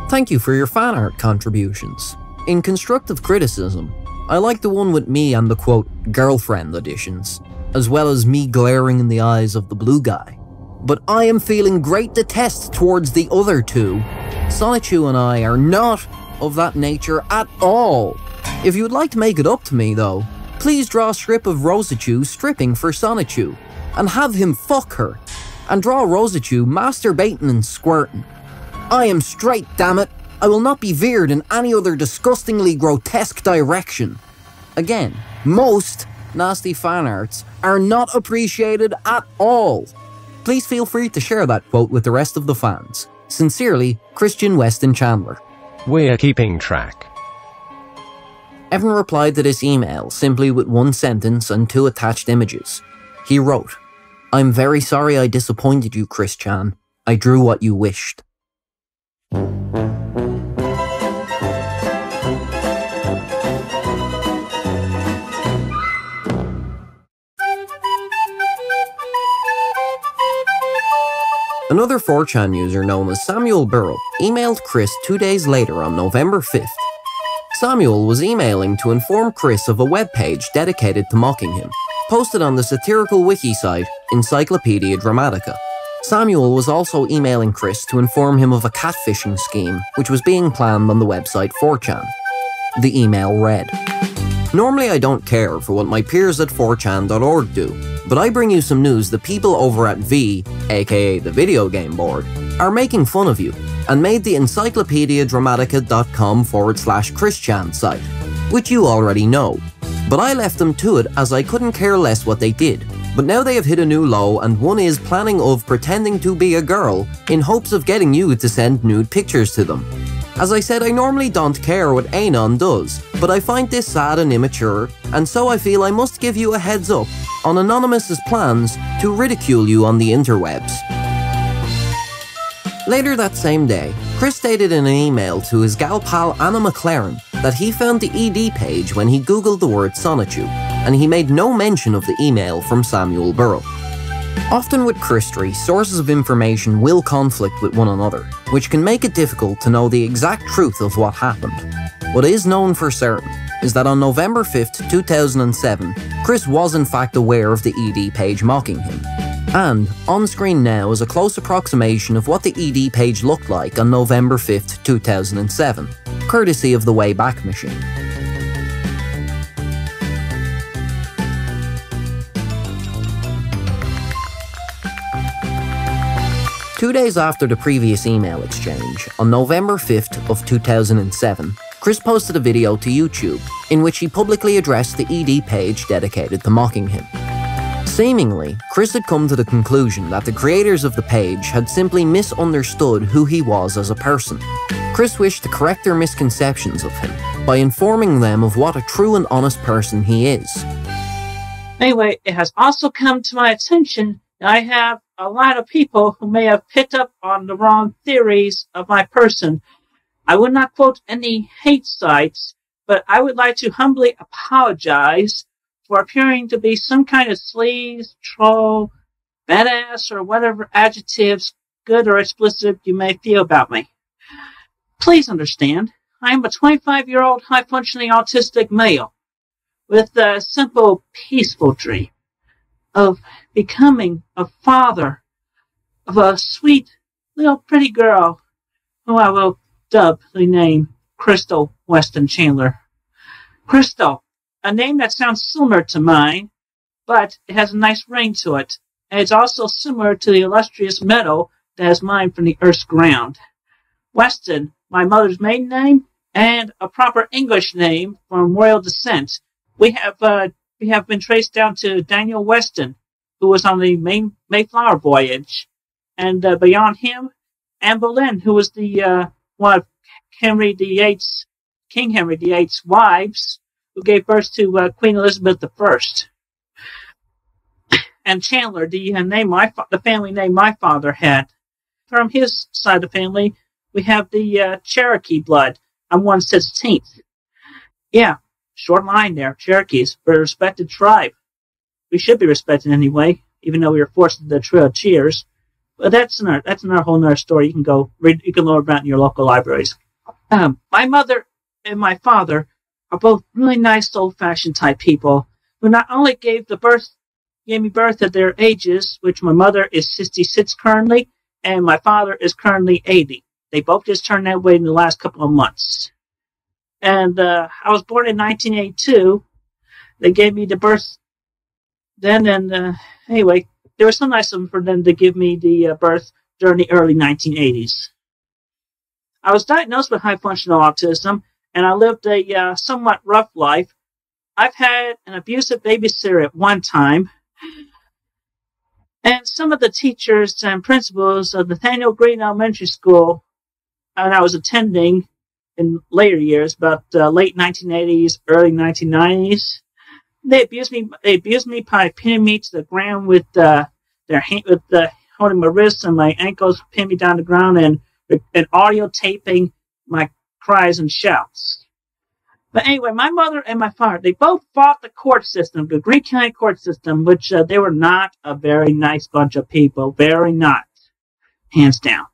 Thank you for your fan art contributions. In constructive criticism, I like the one with me and the quote, girlfriend editions, as well as me glaring in the eyes of the blue guy but I am feeling great detest towards the other two. Sonichu and I are not of that nature at all. If you would like to make it up to me, though, please draw a strip of Rosichu stripping for Sonichu, and have him fuck her, and draw Rosichu masturbating and squirting. I am straight, damn it. I will not be veered in any other disgustingly grotesque direction. Again, most nasty fan arts are not appreciated at all. Please feel free to share that quote with the rest of the fans. Sincerely, Christian Weston Chandler. We're keeping track. Evan replied to this email simply with one sentence and two attached images. He wrote, I'm very sorry I disappointed you, Chris Chan. I drew what you wished. Another 4chan user known as Samuel Burrow emailed Chris two days later on November 5th. Samuel was emailing to inform Chris of a webpage dedicated to mocking him, posted on the satirical wiki site Encyclopedia Dramatica. Samuel was also emailing Chris to inform him of a catfishing scheme which was being planned on the website 4chan. The email read, Normally I don't care for what my peers at 4chan.org do, but I bring you some news the people over at V, aka the video game board, are making fun of you and made the Encyclopedia Dramatica.com forward slash Christian site, which you already know. But I left them to it as I couldn't care less what they did. But now they have hit a new low and one is planning of pretending to be a girl in hopes of getting you to send nude pictures to them. As I said, I normally don't care what Anon does, but I find this sad and immature, and so I feel I must give you a heads up on Anonymous's plans to ridicule you on the interwebs. Later that same day, Chris stated in an email to his gal pal Anna McLaren that he found the ED page when he googled the word Sonichu, and he made no mention of the email from Samuel Burrow. Often with Christory, sources of information will conflict with one another, which can make it difficult to know the exact truth of what happened. What is known for certain is that on November 5th, 2007, Chris was in fact aware of the ED page mocking him. And on screen now is a close approximation of what the ED page looked like on November 5th, 2007, courtesy of the Wayback Machine. Two days after the previous email exchange, on November 5th of 2007, Chris posted a video to YouTube in which he publicly addressed the ED page dedicated to mocking him. Seemingly, Chris had come to the conclusion that the creators of the page had simply misunderstood who he was as a person. Chris wished to correct their misconceptions of him by informing them of what a true and honest person he is. Anyway, it has also come to my attention that I have a lot of people who may have picked up on the wrong theories of my person. I would not quote any hate sites, but I would like to humbly apologize for appearing to be some kind of sleaze, troll, badass, or whatever adjectives, good or explicit, you may feel about me. Please understand, I am a 25 year old high functioning autistic male with a simple, peaceful dream of becoming a father of a sweet little pretty girl who I will dub the name Crystal Weston Chandler. Crystal, a name that sounds similar to mine, but it has a nice ring to it, and it's also similar to the illustrious metal that is mine from the Earth's ground. Weston, my mother's maiden name, and a proper English name from royal descent. We have uh, we have been traced down to Daniel Weston, who was on the Mayflower voyage, and uh, beyond him, Anne Boleyn, who was the uh, one of Henry VIII's King Henry VIII's wives, who gave birth to uh, Queen Elizabeth I. And Chandler, the uh, name my fa- the family name my father had. From his side of the family, we have the uh, Cherokee blood. I'm one sixteenth. Yeah, short line there. Cherokees, we're a respected tribe. We should be respected anyway, even though we were forced into the Trail Cheers. But that's another that's another whole nother story. You can go read. You can learn about in your local libraries. Um, my mother and my father are both really nice, old-fashioned type people who not only gave the birth gave me birth at their ages, which my mother is 66 currently, and my father is currently 80. They both just turned that way in the last couple of months. And uh, I was born in 1982. They gave me the birth then, and uh, anyway, there was so nice of them for them to give me the uh, birth during the early 1980s. I was diagnosed with high functional autism, and I lived a uh, somewhat rough life. I've had an abusive babysitter at one time, and some of the teachers and principals of Nathaniel Greene Elementary School, and I was attending in later years, about uh, late 1980s, early 1990s. They abused me. They abused me by pinning me to the ground with uh, their hand, with the holding my wrists and my ankles, pinning me down the ground, and and audio taping my cries and shouts. But anyway, my mother and my father, they both fought the court system, the Greene County court system, which uh, they were not a very nice bunch of people. Very not. Hands down.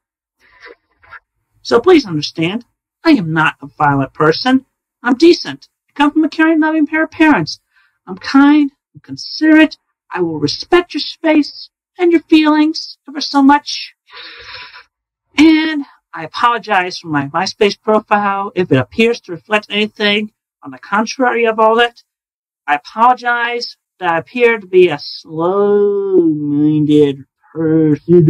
So please understand, I am not a violent person. I'm decent. I come from a caring, loving pair of parents. I'm kind. I'm considerate. I will respect your space and your feelings ever so much. And I apologize for my MySpace profile if it appears to reflect anything on the contrary of all that. I apologize that I appear to be a slow-minded person.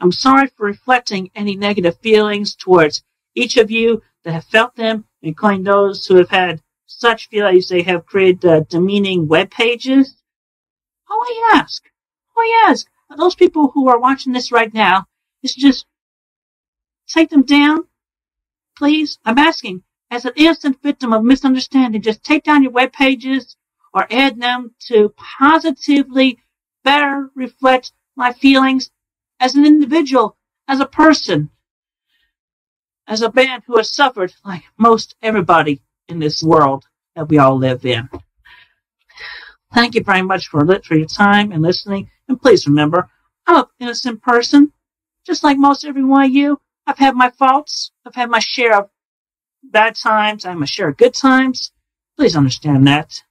I'm sorry for reflecting any negative feelings towards each of you that have felt them, including those who have had such feelings they have created uh, demeaning web pages. All I ask, all I ask, those people who are watching this right now, is just take them down, please. I'm asking, as an innocent victim of misunderstanding, just take down your web pages or add them to positively better reflect my feelings as an individual, as a person, as a man who has suffered like most everybody in this world that we all live in. Thank you very much for, for your time and listening. And please remember, I'm an innocent person, just like most every one of you. I've had my faults. I've had my share of bad times. I have my share of good times. Please understand that.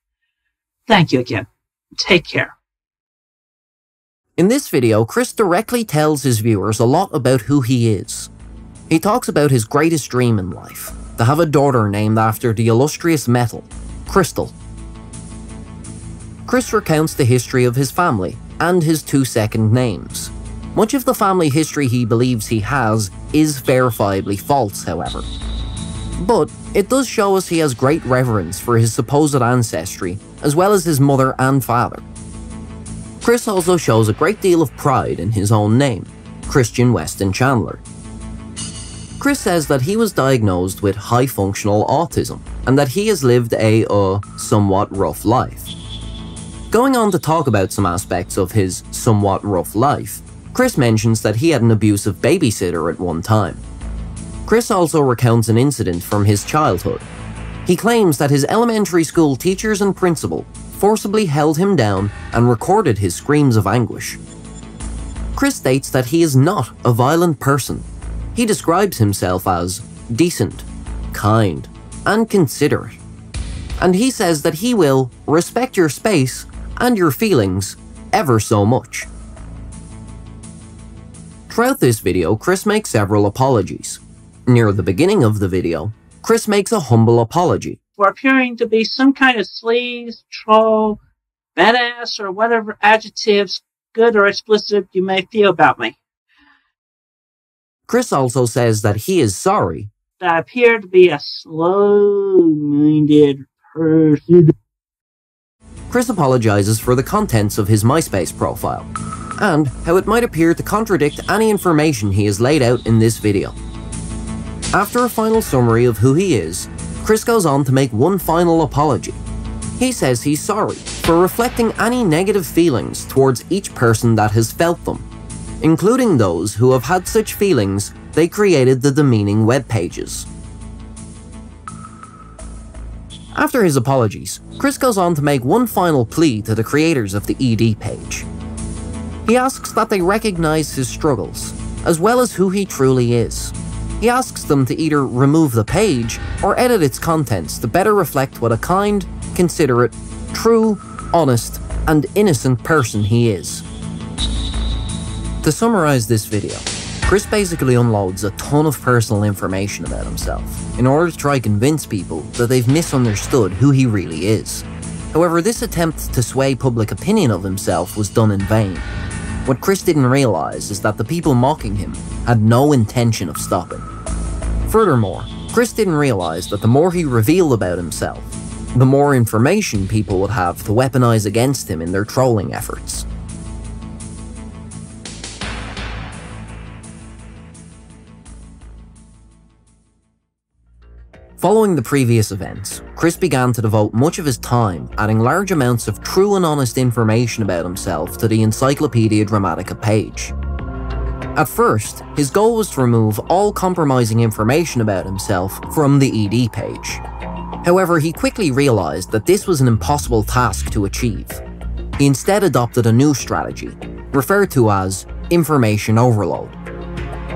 Thank you again. Take care. In this video, Chris directly tells his viewers a lot about who he is. He talks about his greatest dream in life, to have a daughter named after the illustrious metal, crystal. Chris recounts the history of his family and his two second names. Much of the family history he believes he has is verifiably false, however. But it does show us he has great reverence for his supposed ancestry, as well as his mother and father. Chris also shows a great deal of pride in his own name, Christian Weston Chandler. Chris says that he was diagnosed with high functional autism and that he has lived a uh, somewhat rough life. Going on to talk about some aspects of his somewhat rough life, Chris mentions that he had an abusive babysitter at one time. Chris also recounts an incident from his childhood. He claims that his elementary school teachers and principal forcibly held him down and recorded his screams of anguish. Chris states that he is not a violent person. He describes himself as decent, kind, and considerate. And he says that he will respect your space and your feelings ever so much. Throughout this video, Chris makes several apologies. Near the beginning of the video, Chris makes a humble apology. For appearing to be some kind of sleaze, troll, badass, or whatever adjectives, good or explicit, you may feel about me. Chris also says that he is sorry That I appear to be a slow-minded person. Chris apologizes for the contents of his MySpace profile, and how it might appear to contradict any information he has laid out in this video. After a final summary of who he is, Chris goes on to make one final apology. He says he's sorry for reflecting any negative feelings towards each person that has felt them, including those who have had such feelings they created the demeaning web pages. After his apologies, Chris goes on to make one final plea to the creators of the ED page. He asks that they recognize his struggles, as well as who he truly is. He asks them to either remove the page or edit its contents to better reflect what a kind, considerate, true, honest, and innocent person he is. To summarize this video, Chris basically unloads a ton of personal information about himself in order to try to convince people that they've misunderstood who he really is. However, this attempt to sway public opinion of himself was done in vain. What Chris didn't realise is that the people mocking him had no intention of stopping. Furthermore, Chris didn't realise that the more he revealed about himself, the more information people would have to weaponize against him in their trolling efforts. Following the previous events, Chris began to devote much of his time adding large amounts of true and honest information about himself to the Encyclopedia Dramatica page. At first, his goal was to remove all compromising information about himself from the ED page. However, he quickly realised that this was an impossible task to achieve. He instead adopted a new strategy, referred to as information overload.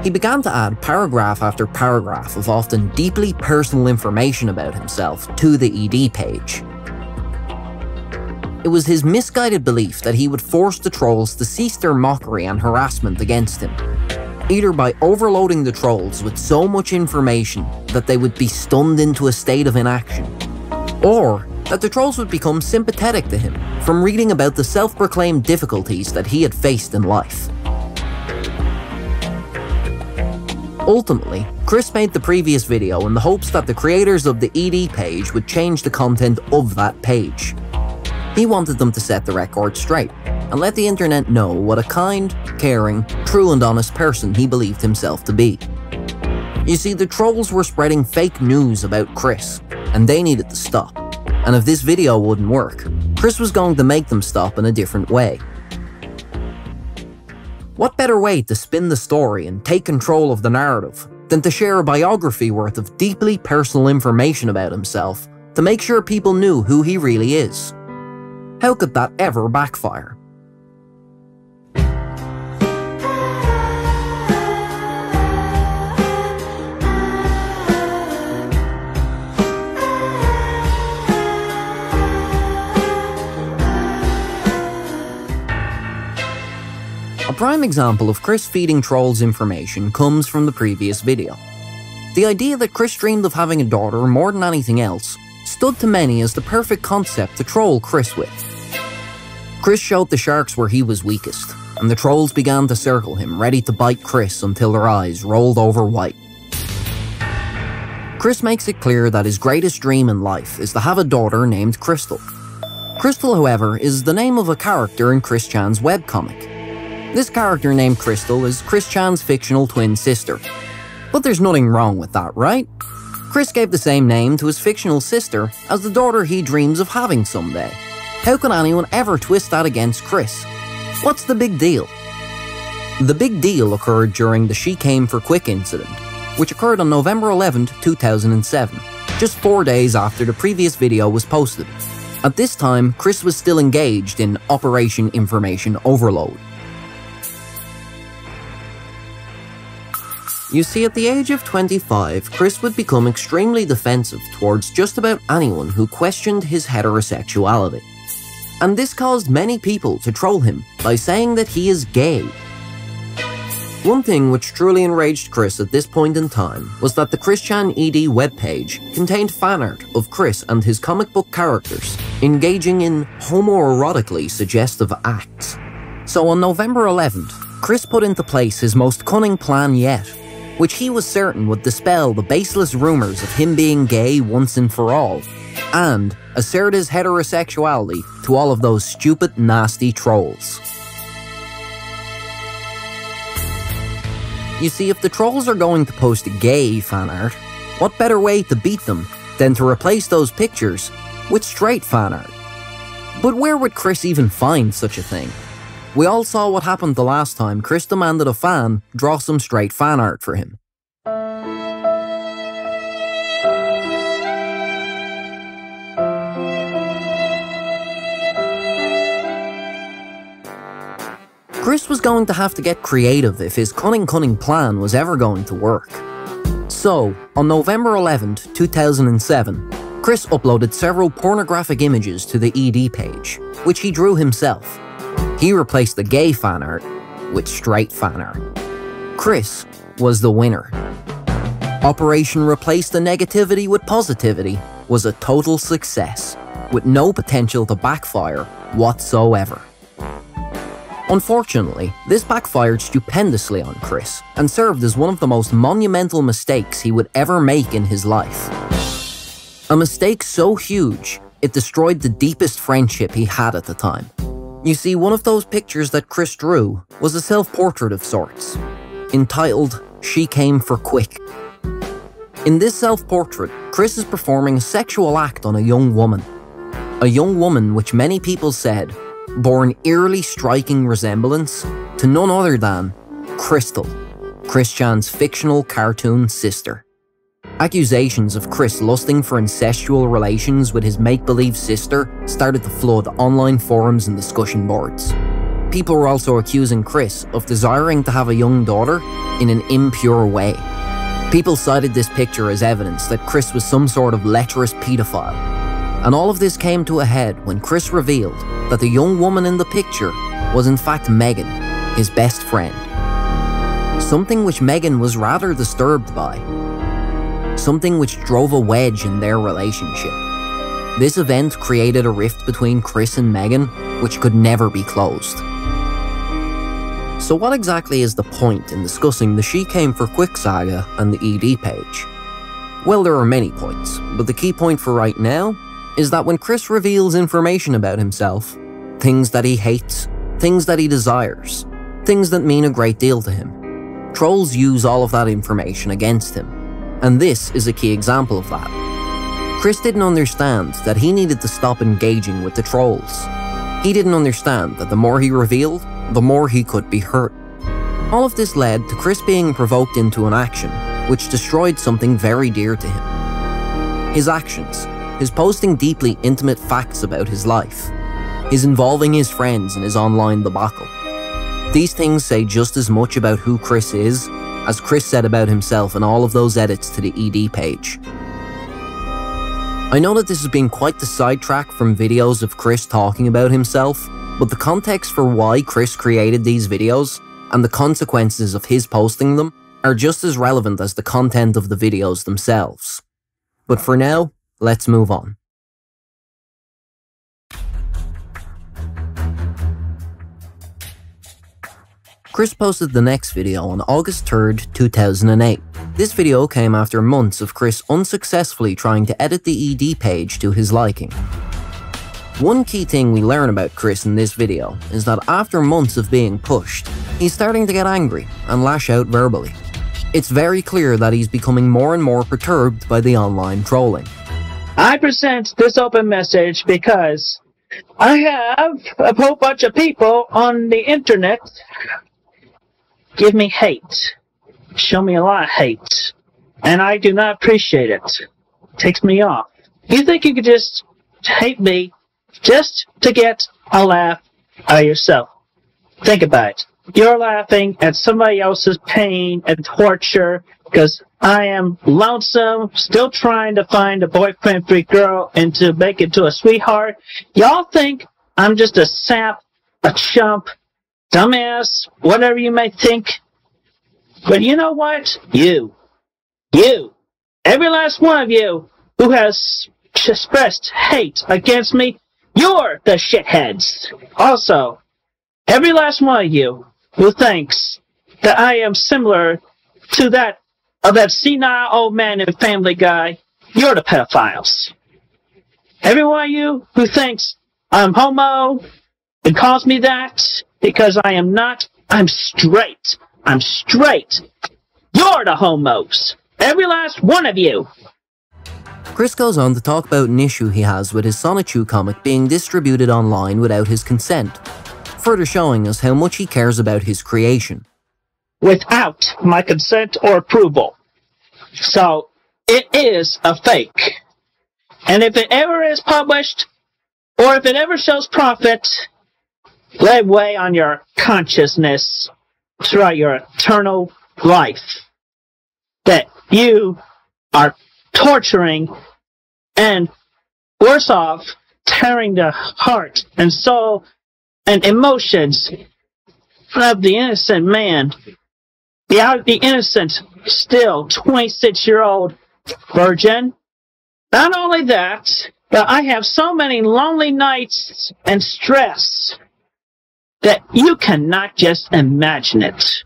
He began to add paragraph after paragraph of often deeply personal information about himself to the ED page. It was his misguided belief that he would force the trolls to cease their mockery and harassment against him, either by overloading the trolls with so much information that they would be stunned into a state of inaction, or that the trolls would become sympathetic to him from reading about the self proclaimed difficulties that he had faced in life. Ultimately, Chris made the previous video in the hopes that the creators of the ED page would change the content of that page. He wanted them to set the record straight and let the internet know what a kind, caring, true and honest person he believed himself to be. You see, the trolls were spreading fake news about Chris, and they needed to stop. And if this video wouldn't work, Chris was going to make them stop in a different way. What better way to spin the story and take control of the narrative than to share a biography worth of deeply personal information about himself to make sure people knew who he really is? How could that ever backfire? Prime example of Chris feeding trolls information comes from the previous video. The idea that Chris dreamed of having a daughter more than anything else stood to many as the perfect concept to troll Chris with. Chris showed the sharks where he was weakest, and the trolls began to circle him, ready to bite Chris until their eyes rolled over white. Chris makes it clear that his greatest dream in life is to have a daughter named Crystal. Crystal, however, is the name of a character in Chris Chan's webcomic. This character named Crystal is Chris Chan's fictional twin sister. But there's nothing wrong with that, right? Chris gave the same name to his fictional sister as the daughter he dreams of having someday. How can anyone ever twist that against Chris? What's the big deal? The big deal occurred during the She Came for Quick incident, which occurred on November 11, 2007, just four days after the previous video was posted. At this time, Chris was still engaged in Operation Information Overload. You see, at the age of 25, Chris would become extremely defensive towards just about anyone who questioned his heterosexuality. And this caused many people to troll him by saying that he is gay. One thing which truly enraged Chris at this point in time was that the Chris Chan ED webpage contained fan art of Chris and his comic book characters engaging in homoerotically suggestive acts. So on November 11th, Chris put into place his most cunning plan yet which he was certain would dispel the baseless rumours of him being gay once and for all, and assert his heterosexuality to all of those stupid, nasty trolls. You see, if the trolls are going to post gay fan art, what better way to beat them than to replace those pictures with straight fan art? But where would Chris even find such a thing? We all saw what happened the last time Chris demanded a fan draw some straight fan art for him. Chris was going to have to get creative if his cunning cunning plan was ever going to work. So, on November 11, 2007, Chris uploaded several pornographic images to the ED page, which he drew himself. He replaced the gay fan art with straight fan art. Chris was the winner. Operation Replace the Negativity with Positivity was a total success, with no potential to backfire whatsoever. Unfortunately, this backfired stupendously on Chris and served as one of the most monumental mistakes he would ever make in his life. A mistake so huge, it destroyed the deepest friendship he had at the time. You see, one of those pictures that Chris drew was a self portrait of sorts, entitled She Came for Quick. In this self portrait, Chris is performing a sexual act on a young woman. A young woman which many people said bore an eerily striking resemblance to none other than Crystal, Chris Chan's fictional cartoon sister. Accusations of Chris lusting for incestual relations with his make believe sister started to flood online forums and discussion boards. People were also accusing Chris of desiring to have a young daughter in an impure way. People cited this picture as evidence that Chris was some sort of lecherous paedophile. And all of this came to a head when Chris revealed that the young woman in the picture was in fact Megan, his best friend. Something which Megan was rather disturbed by something which drove a wedge in their relationship. This event created a rift between Chris and Megan, which could never be closed. So, what exactly is the point in discussing the She Came for Quick saga and the ED page? Well, there are many points, but the key point for right now is that when Chris reveals information about himself, things that he hates, things that he desires, things that mean a great deal to him, trolls use all of that information against him and this is a key example of that. Chris didn't understand that he needed to stop engaging with the trolls. He didn't understand that the more he revealed, the more he could be hurt. All of this led to Chris being provoked into an action which destroyed something very dear to him. His actions, his posting deeply intimate facts about his life, his involving his friends in his online debacle. These things say just as much about who Chris is as Chris said about himself in all of those edits to the ED page. I know that this has been quite the sidetrack from videos of Chris talking about himself, but the context for why Chris created these videos and the consequences of his posting them are just as relevant as the content of the videos themselves. But for now, let's move on. Chris posted the next video on August 3rd, 2008. This video came after months of Chris unsuccessfully trying to edit the ED page to his liking. One key thing we learn about Chris in this video is that after months of being pushed, he's starting to get angry and lash out verbally. It's very clear that he's becoming more and more perturbed by the online trolling. I present this open message because I have a whole bunch of people on the internet give me hate, show me a lot of hate, and I do not appreciate it. takes me off. You think you could just hate me just to get a laugh out of yourself? Think about it. You're laughing at somebody else's pain and torture because I am lonesome, still trying to find a boyfriend free girl and to make it to a sweetheart. Y'all think I'm just a sap, a chump, dumbass, whatever you may think. But you know what? You, you, every last one of you who has expressed hate against me, you're the shitheads. Also, every last one of you who thinks that I am similar to that of that senile old man in Family Guy, you're the pedophiles. Every one of you who thinks I'm homo and calls me that because I am not, I'm straight. I'm straight. You're the homos. Every last one of you. Chris goes on to talk about an issue he has with his Sonichu comic being distributed online without his consent, further showing us how much he cares about his creation. Without my consent or approval. So, it is a fake. And if it ever is published, or if it ever shows profit, let weigh on your consciousness throughout your eternal life that you are torturing and worse off tearing the heart and soul and emotions of the innocent man. The, the innocent still 26 year old virgin. Not only that but i have so many lonely nights and stress that you cannot just imagine it.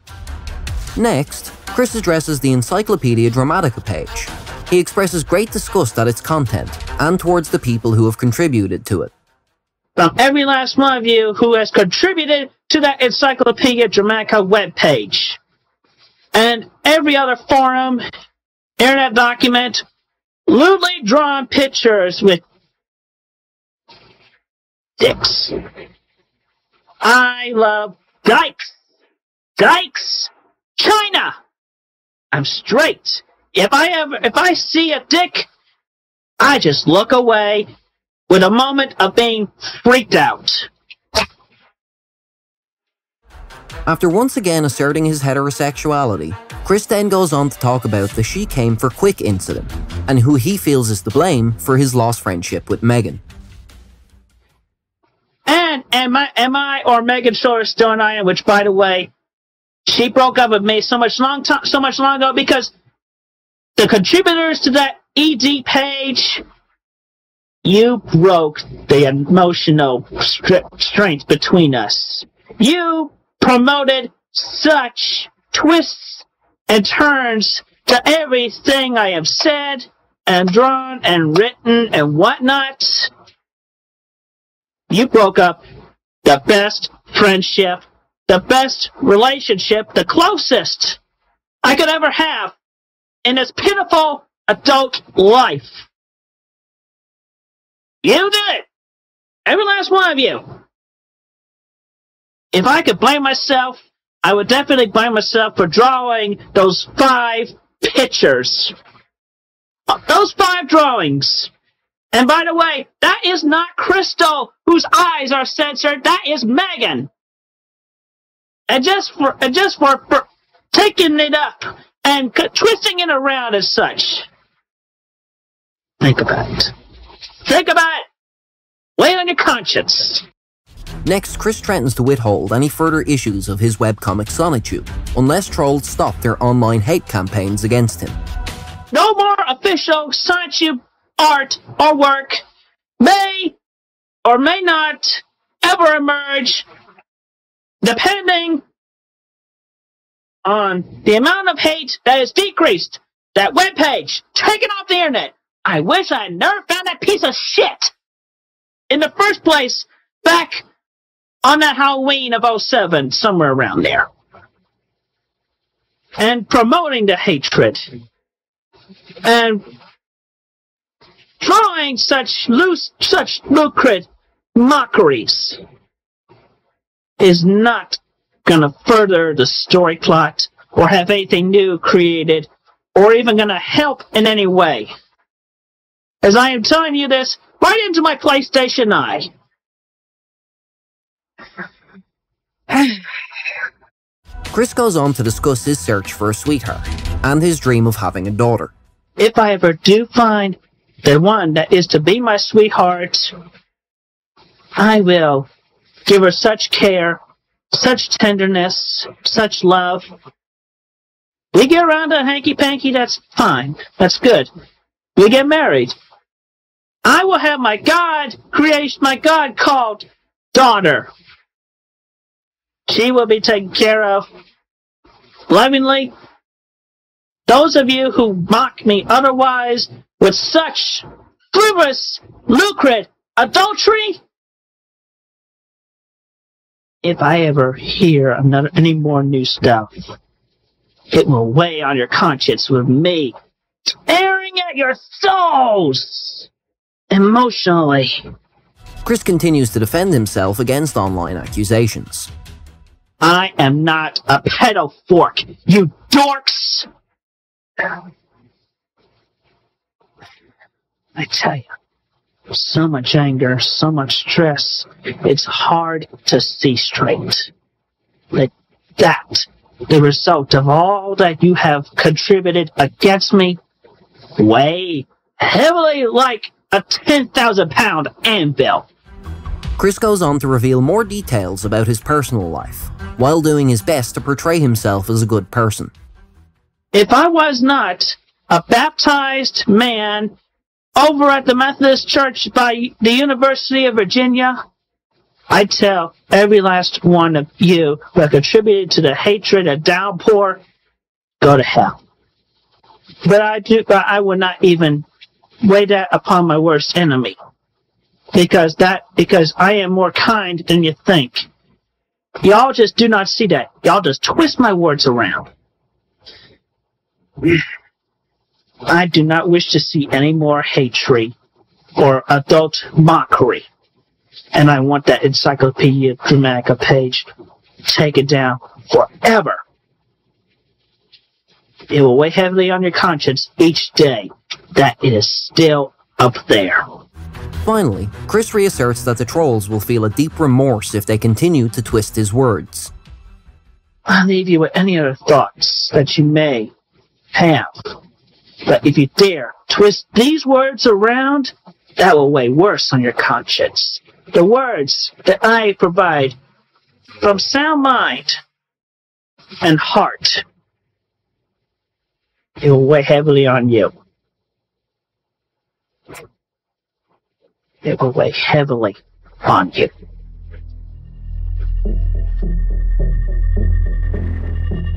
Next, Chris addresses the Encyclopedia Dramatica page. He expresses great disgust at its content and towards the people who have contributed to it. From every last one of you who has contributed to that Encyclopedia Dramatica webpage, and every other forum, internet document, lewdly drawn pictures with dicks. I love dykes. Dykes. China. I'm straight. If I ever, if I see a dick, I just look away with a moment of being freaked out. After once again asserting his heterosexuality, Chris then goes on to talk about the She Came for Quick incident and who he feels is to blame for his lost friendship with Megan. And am I, am I or Megan Shore still an iron? Which, by the way, she broke up with me so much long time, so much long ago because the contributors to that ED page, you broke the emotional strength between us. You promoted such twists and turns to everything I have said and drawn and written and whatnot you broke up the best friendship, the best relationship, the closest I could ever have in this pitiful adult life. You did it! Every last one of you. If I could blame myself, I would definitely blame myself for drawing those five pictures. Uh, those five drawings. And by the way, that is not Crystal whose eyes are censored. That is Megan. And just for and just for, for taking it up and twisting it around as such. Think about it. Think about it. Lay on your conscience. Next, Chris threatens to withhold any further issues of his webcomic Sonichu, unless trolls stop their online hate campaigns against him. No more official Sonichu art or work may or may not ever emerge depending on the amount of hate that is decreased. That webpage taken off the internet. I wish I never found that piece of shit in the first place back on that Halloween of 07, somewhere around there. And promoting the hatred. And drawing such loose, such lucrative mockeries is not gonna further the story plot or have anything new created or even gonna help in any way. As I am telling you this, right into my PlayStation Eye. Chris goes on to discuss his search for a sweetheart and his dream of having a daughter. If I ever do find the one that is to be my sweetheart, I will give her such care, such tenderness, such love. We get around to hanky panky, that's fine. That's good. We get married. I will have my God creation, my God called daughter. She will be taken care of lovingly. Those of you who mock me otherwise with such frivolous, lucrative adultery, if I ever hear another any more new stuff, it will weigh on your conscience with me tearing at your souls emotionally. Chris continues to defend himself against online accusations. I am not a pedophork, you dorks! I tell you, so much anger, so much stress, it's hard to see straight. That that, the result of all that you have contributed against me, weigh heavily like a 10,000 pound anvil. Chris goes on to reveal more details about his personal life, while doing his best to portray himself as a good person. If I was not a baptized man over at the Methodist Church by the University of Virginia, I tell every last one of you who have contributed to the hatred and downpour, go to hell. But I do, but I would not even weigh that upon my worst enemy. Because that, because I am more kind than you think. Y'all just do not see that. Y'all just twist my words around. I do not wish to see any more hatred or adult mockery. And I want that Encyclopedia Dramatica page taken down forever. It will weigh heavily on your conscience each day that it is still up there. Finally, Chris reasserts that the trolls will feel a deep remorse if they continue to twist his words. I'll leave you with any other thoughts that you may have. But if you dare twist these words around, that will weigh worse on your conscience. The words that I provide from sound mind and heart, it will weigh heavily on you. It will weigh heavily on you.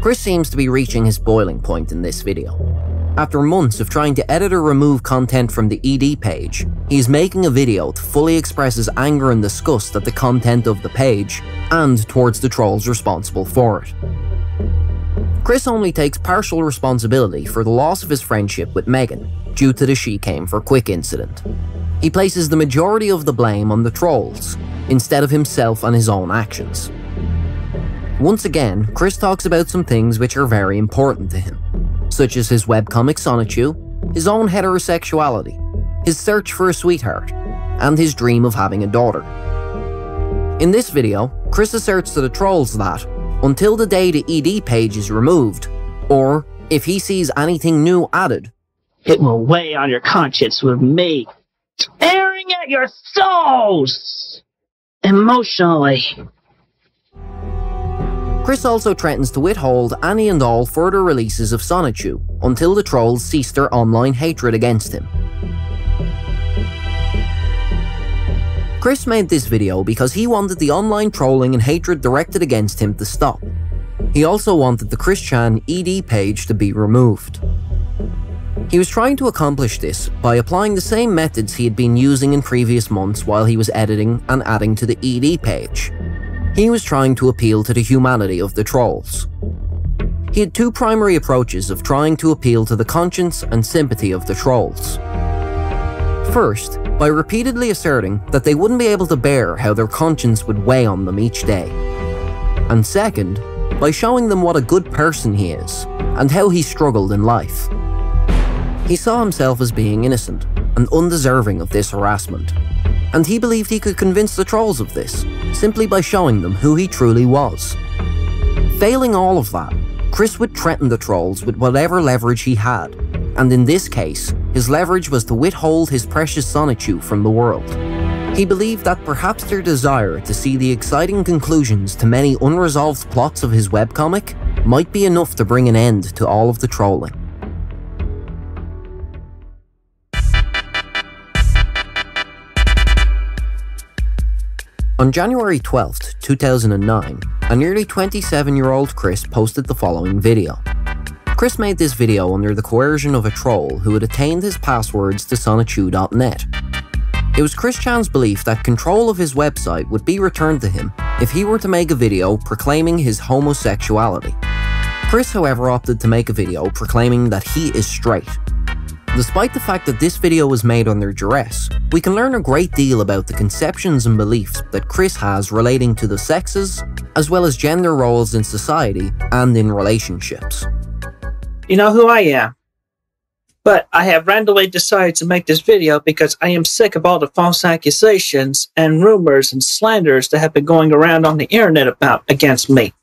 Chris seems to be reaching his boiling point in this video. After months of trying to edit or remove content from the ED page, he is making a video to fully express his anger and disgust at the content of the page, and towards the trolls responsible for it. Chris only takes partial responsibility for the loss of his friendship with Megan due to the She Came for Quick incident. He places the majority of the blame on the trolls, instead of himself and his own actions. Once again, Chris talks about some things which are very important to him, such as his webcomic Sonichu, his own heterosexuality, his search for a sweetheart, and his dream of having a daughter. In this video, Chris asserts to the trolls that, until the day the ED page is removed, or if he sees anything new added, it will weigh on your conscience with me tearing at your souls emotionally. Chris also threatens to withhold any and all further releases of Sonichu until the trolls cease their online hatred against him. Chris made this video because he wanted the online trolling and hatred directed against him to stop. He also wanted the Chris Chan ED page to be removed. He was trying to accomplish this by applying the same methods he had been using in previous months while he was editing and adding to the ED page. He was trying to appeal to the humanity of the trolls. He had two primary approaches of trying to appeal to the conscience and sympathy of the trolls. First, by repeatedly asserting that they wouldn't be able to bear how their conscience would weigh on them each day. And second, by showing them what a good person he is, and how he struggled in life. He saw himself as being innocent and undeserving of this harassment, and he believed he could convince the trolls of this simply by showing them who he truly was. Failing all of that, Chris would threaten the trolls with whatever leverage he had, and in this case, his leverage was to withhold his precious Sonichu from the world. He believed that perhaps their desire to see the exciting conclusions to many unresolved plots of his webcomic might be enough to bring an end to all of the trolling. On January 12, 2009, a nearly 27 year old Chris posted the following video. Chris made this video under the coercion of a troll who had attained his passwords to sonichu.net. It was Chris Chan's belief that control of his website would be returned to him if he were to make a video proclaiming his homosexuality. Chris, however, opted to make a video proclaiming that he is straight. Despite the fact that this video was made under duress, we can learn a great deal about the conceptions and beliefs that Chris has relating to the sexes, as well as gender roles in society and in relationships. You know who I am. But I have randomly decided to make this video because I am sick of all the false accusations and rumors and slanders that have been going around on the internet about against me.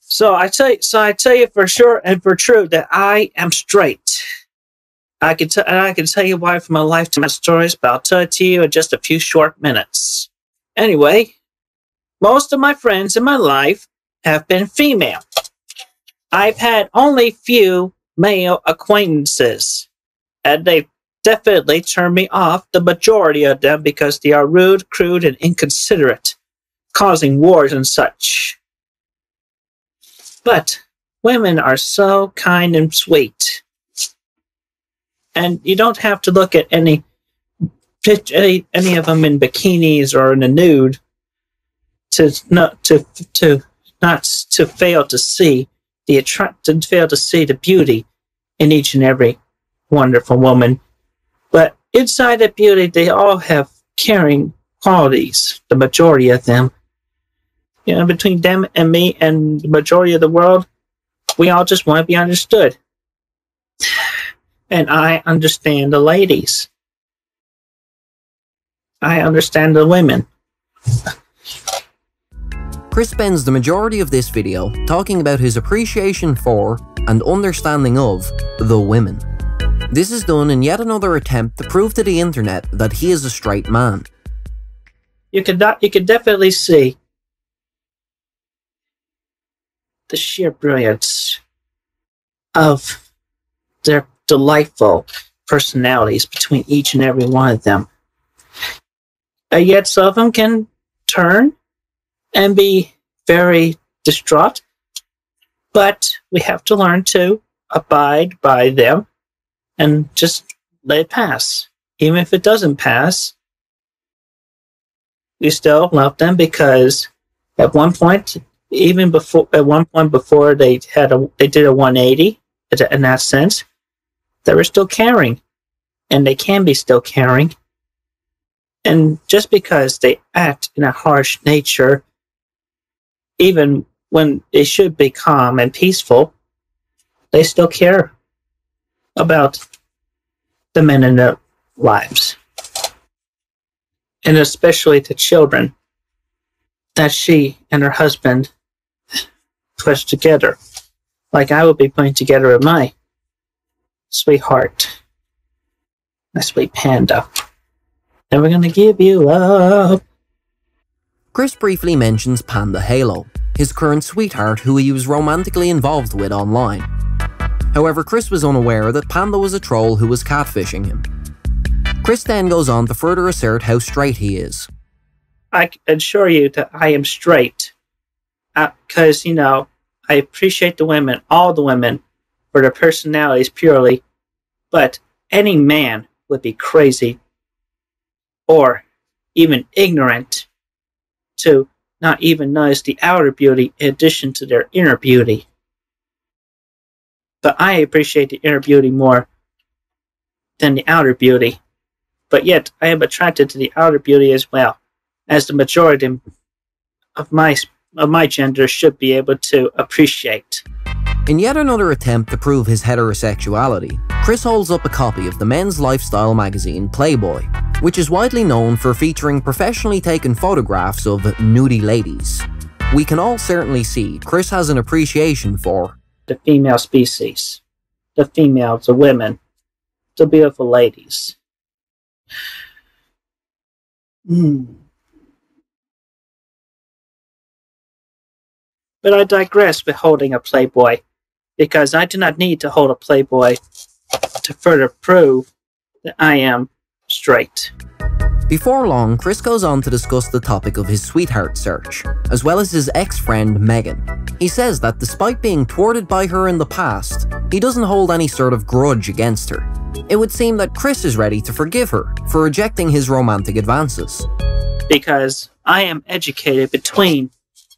So I tell you, so I tell you for sure and for true that I am straight. I can tell I can tell you why from my lifetime stories, but I'll tell it to you in just a few short minutes. Anyway, most of my friends in my life have been female. I've had only few male acquaintances, and they definitely turned me off, the majority of them, because they are rude, crude, and inconsiderate, causing wars and such. But women are so kind and sweet and you don't have to look at any any, any of them in bikinis or in a nude to not to to not to fail to see the attract to fail to see the beauty in each and every wonderful woman. But inside that beauty, they all have caring qualities. The majority of them, you know, between them and me and the majority of the world, we all just want to be understood and I understand the ladies. I understand the women. Chris spends the majority of this video talking about his appreciation for and understanding of the women. This is done in yet another attempt to prove to the internet that he is a straight man. You could not, you could definitely see the sheer brilliance of their delightful personalities between each and every one of them. Uh, yet some of them can turn and be very distraught, but we have to learn to abide by them and just let it pass. Even if it doesn't pass, we still love them because at one point, even before, at one point before they had a, they did a 180 in that sense, they are still caring, and they can be still caring. And just because they act in a harsh nature, even when they should be calm and peaceful, they still care about the men in their lives. And especially the children that she and her husband put together, like I would be putting together with my sweetheart, my sweet panda. Never gonna give you up. Chris briefly mentions Panda Halo, his current sweetheart who he was romantically involved with online. However, Chris was unaware that Panda was a troll who was catfishing him. Chris then goes on to further assert how straight he is. I can assure you that I am straight. Uh, because, you know, I appreciate the women, all the women, for their personalities purely, but any man would be crazy or even ignorant to not even notice the outer beauty in addition to their inner beauty. But I appreciate the inner beauty more than the outer beauty. But yet, I am attracted to the outer beauty as well, as the majority of my of my gender should be able to appreciate. In yet another attempt to prove his heterosexuality, Chris holds up a copy of the men's lifestyle magazine Playboy, which is widely known for featuring professionally taken photographs of nudie ladies. We can all certainly see Chris has an appreciation for the female species, the females, the women, the beautiful ladies. Hmm. But I digress with holding a Playboy, because I do not need to hold a Playboy to further prove that I am straight. Before long, Chris goes on to discuss the topic of his sweetheart search, as well as his ex-friend Megan. He says that despite being thwarted by her in the past, he doesn't hold any sort of grudge against her. It would seem that Chris is ready to forgive her for rejecting his romantic advances. Because I am educated between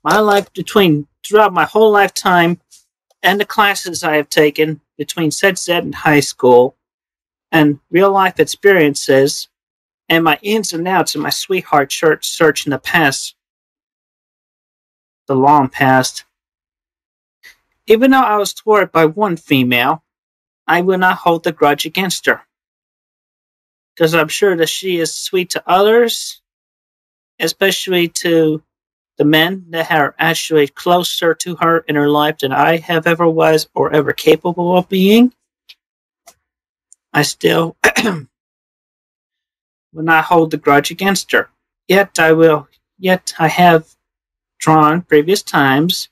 my life, between throughout my whole lifetime and the classes I have taken between SEDS and high school and real life experiences and my ins and outs and my sweetheart church search in the past, the long past. Even though I was thwarted by one female, I will not hold the grudge against her. Because I'm sure that she is sweet to others, especially to the men that are actually closer to her in her life than I have ever was or ever capable of being. I still will not hold the grudge against her. Yet I will, yet I have drawn previous times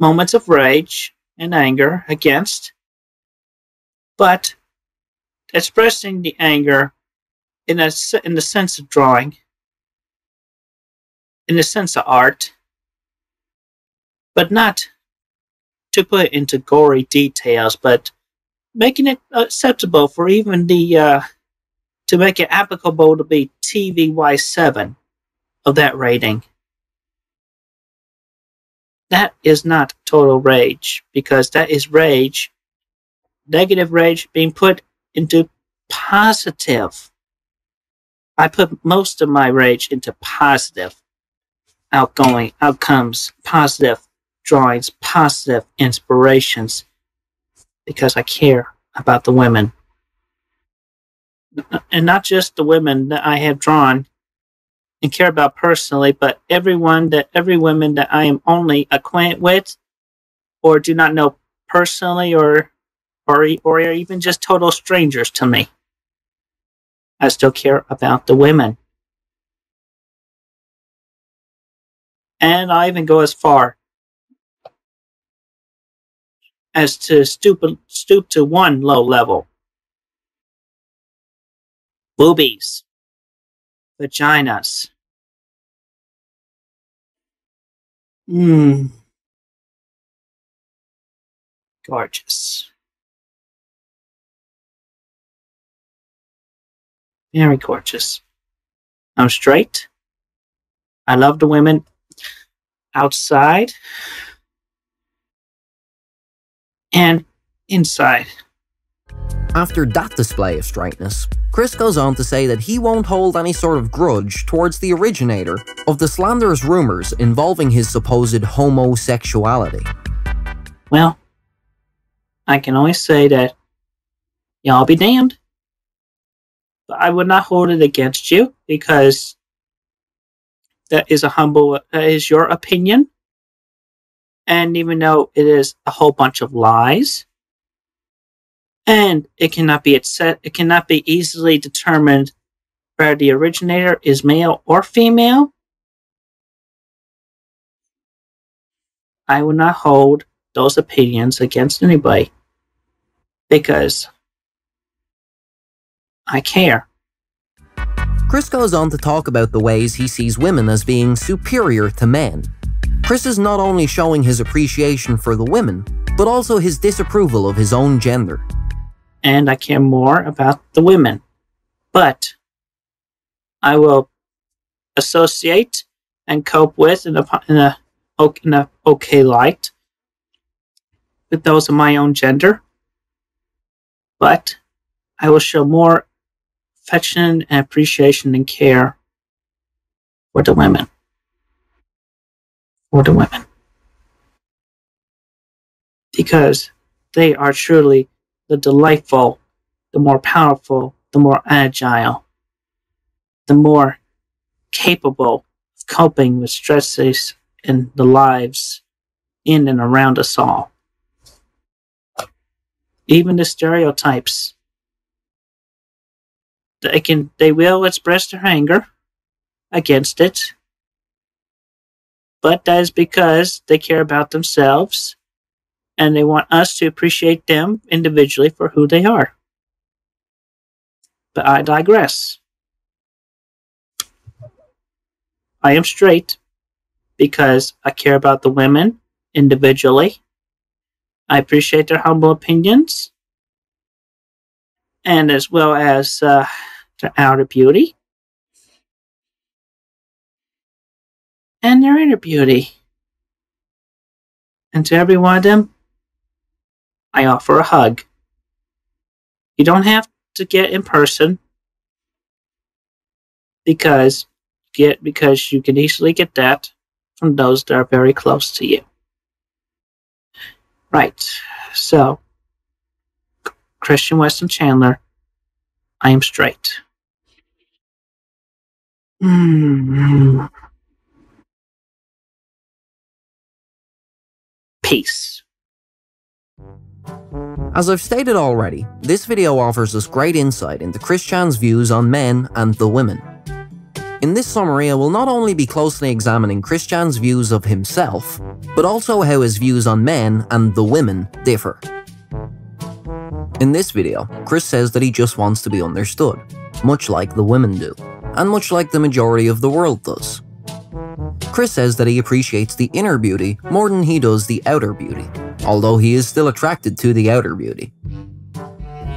moments of rage and anger against, but expressing the anger in a in the sense of drawing, in the sense of art, but not to put into gory details, but making it acceptable for even the uh, to make it applicable to be TVY7 of that rating. That is not total rage because that is rage, negative rage being put into positive. I put most of my rage into positive outgoing outcomes, positive drawings, positive inspirations because I care about the women and not just the women that I have drawn and care about personally, but everyone that every woman that I am only acquainted with or do not know personally or or or even just total strangers to me. I still care about the women. And I even go as far as to stoop stoop to one low level boobies, vaginas. Mmm. Gorgeous. Very gorgeous. I'm straight. I love the women outside and inside. After that display of straightness, Chris goes on to say that he won't hold any sort of grudge towards the originator of the slanderous rumours involving his supposed homosexuality. Well, I can only say that y'all be damned. But I would not hold it against you because that is a humble that is your opinion. And even though it is a whole bunch of lies and it cannot be it cannot be easily determined whether the originator is male or female i will not hold those opinions against anybody because i care. Chris goes on to talk about the ways he sees women as being superior to men. Chris is not only showing his appreciation for the women, but also his disapproval of his own gender. And I care more about the women. But I will associate and cope with in a, in a, in a okay light with those of my own gender. But I will show more affection and appreciation and care for the women. For the women. Because they are truly the delightful, the more powerful, the more agile, the more capable of coping with stresses in the lives in and around us all. Even the stereotypes they can they will express their anger against it. But that is because they care about themselves and they want us to appreciate them individually for who they are. But i digress. I am straight because i care about the women individually. I appreciate their humble opinions and as well as uh, their outer beauty and their inner beauty. And to every one of them, I offer a hug. You don't have to get in person because get because you can easily get that from those that are very close to you. Right. So Christian Weston Chandler, I am straight. Peace. As I've stated already, this video offers us great insight into Chris Chan's views on men and the women. In this summary, I will not only be closely examining Chris Chan's views of himself, but also how his views on men and the women differ. In this video, Chris says that he just wants to be understood, much like the women do, and much like the majority of the world does. Chris says that he appreciates the inner beauty more than he does the outer beauty, although he is still attracted to the outer beauty.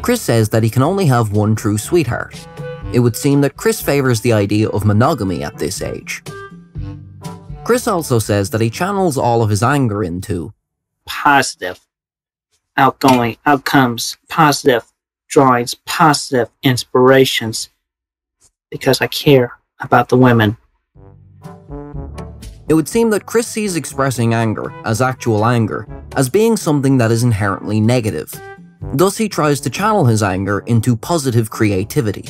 Chris says that he can only have one true sweetheart. It would seem that Chris favours the idea of monogamy at this age. Chris also says that he channels all of his anger into positive outgoing outcomes, positive drawings, positive inspirations, because I care about the women. It would seem that Chris sees expressing anger as actual anger as being something that is inherently negative. Thus, he tries to channel his anger into positive creativity.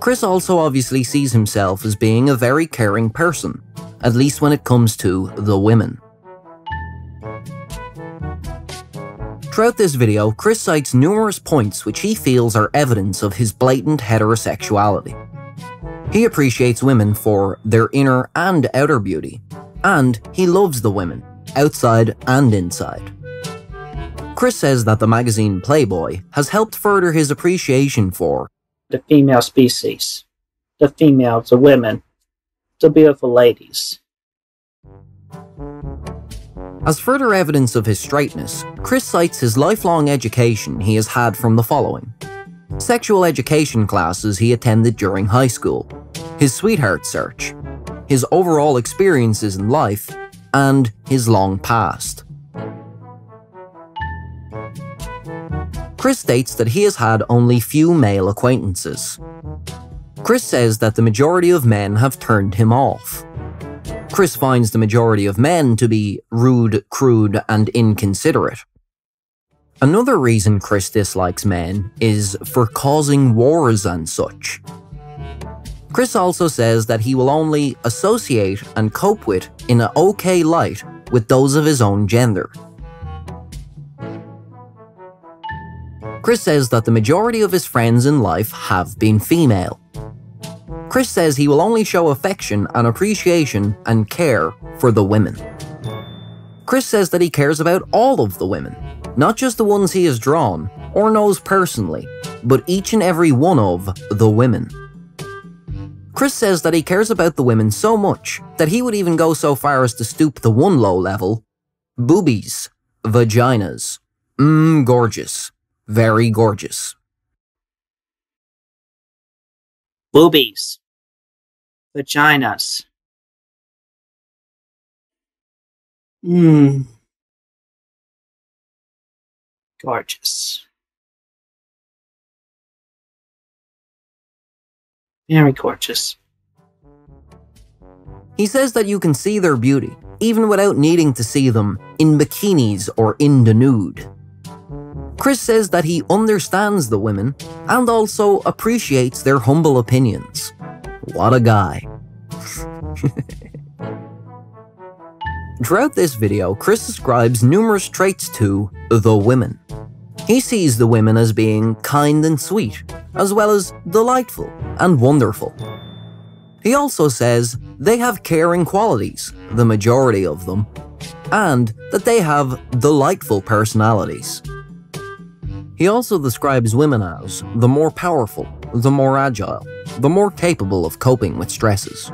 Chris also obviously sees himself as being a very caring person, at least when it comes to the women. Throughout this video, Chris cites numerous points which he feels are evidence of his blatant heterosexuality. He appreciates women for their inner and outer beauty, and he loves the women, outside and inside. Chris says that the magazine Playboy has helped further his appreciation for the female species, the females, the women, the beautiful ladies. As further evidence of his straightness, Chris cites his lifelong education he has had from the following sexual education classes he attended during high school, his sweetheart search, his overall experiences in life, and his long past. Chris states that he has had only few male acquaintances. Chris says that the majority of men have turned him off. Chris finds the majority of men to be rude, crude, and inconsiderate. Another reason Chris dislikes men is for causing wars and such. Chris also says that he will only associate and cope with in an okay light with those of his own gender. Chris says that the majority of his friends in life have been female. Chris says he will only show affection and appreciation and care for the women. Chris says that he cares about all of the women, not just the ones he has drawn or knows personally, but each and every one of the women. Chris says that he cares about the women so much that he would even go so far as to stoop the one low level boobies, vaginas. Mmm, gorgeous. Very gorgeous. Boobies. Vaginas. Mmm. Gorgeous. Very gorgeous. He says that you can see their beauty, even without needing to see them in bikinis or in the nude. Chris says that he understands the women and also appreciates their humble opinions. What a guy. Throughout this video, Chris ascribes numerous traits to the women. He sees the women as being kind and sweet, as well as delightful and wonderful. He also says they have caring qualities, the majority of them, and that they have delightful personalities. He also describes women as the more powerful, the more agile, the more capable of coping with stresses.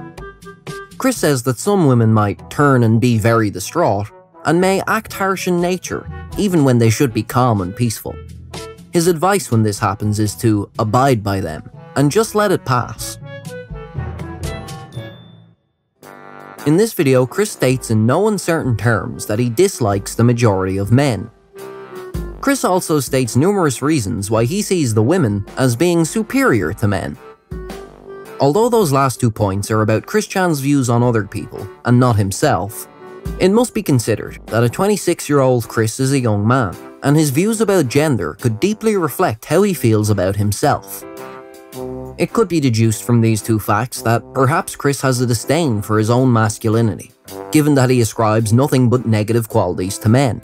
Chris says that some women might turn and be very distraught, and may act harsh in nature, even when they should be calm and peaceful. His advice when this happens is to abide by them and just let it pass. In this video, Chris states in no uncertain terms that he dislikes the majority of men. Chris also states numerous reasons why he sees the women as being superior to men. Although those last two points are about Chris Chan's views on other people, and not himself, it must be considered that a 26 year old Chris is a young man, and his views about gender could deeply reflect how he feels about himself. It could be deduced from these two facts that perhaps Chris has a disdain for his own masculinity, given that he ascribes nothing but negative qualities to men.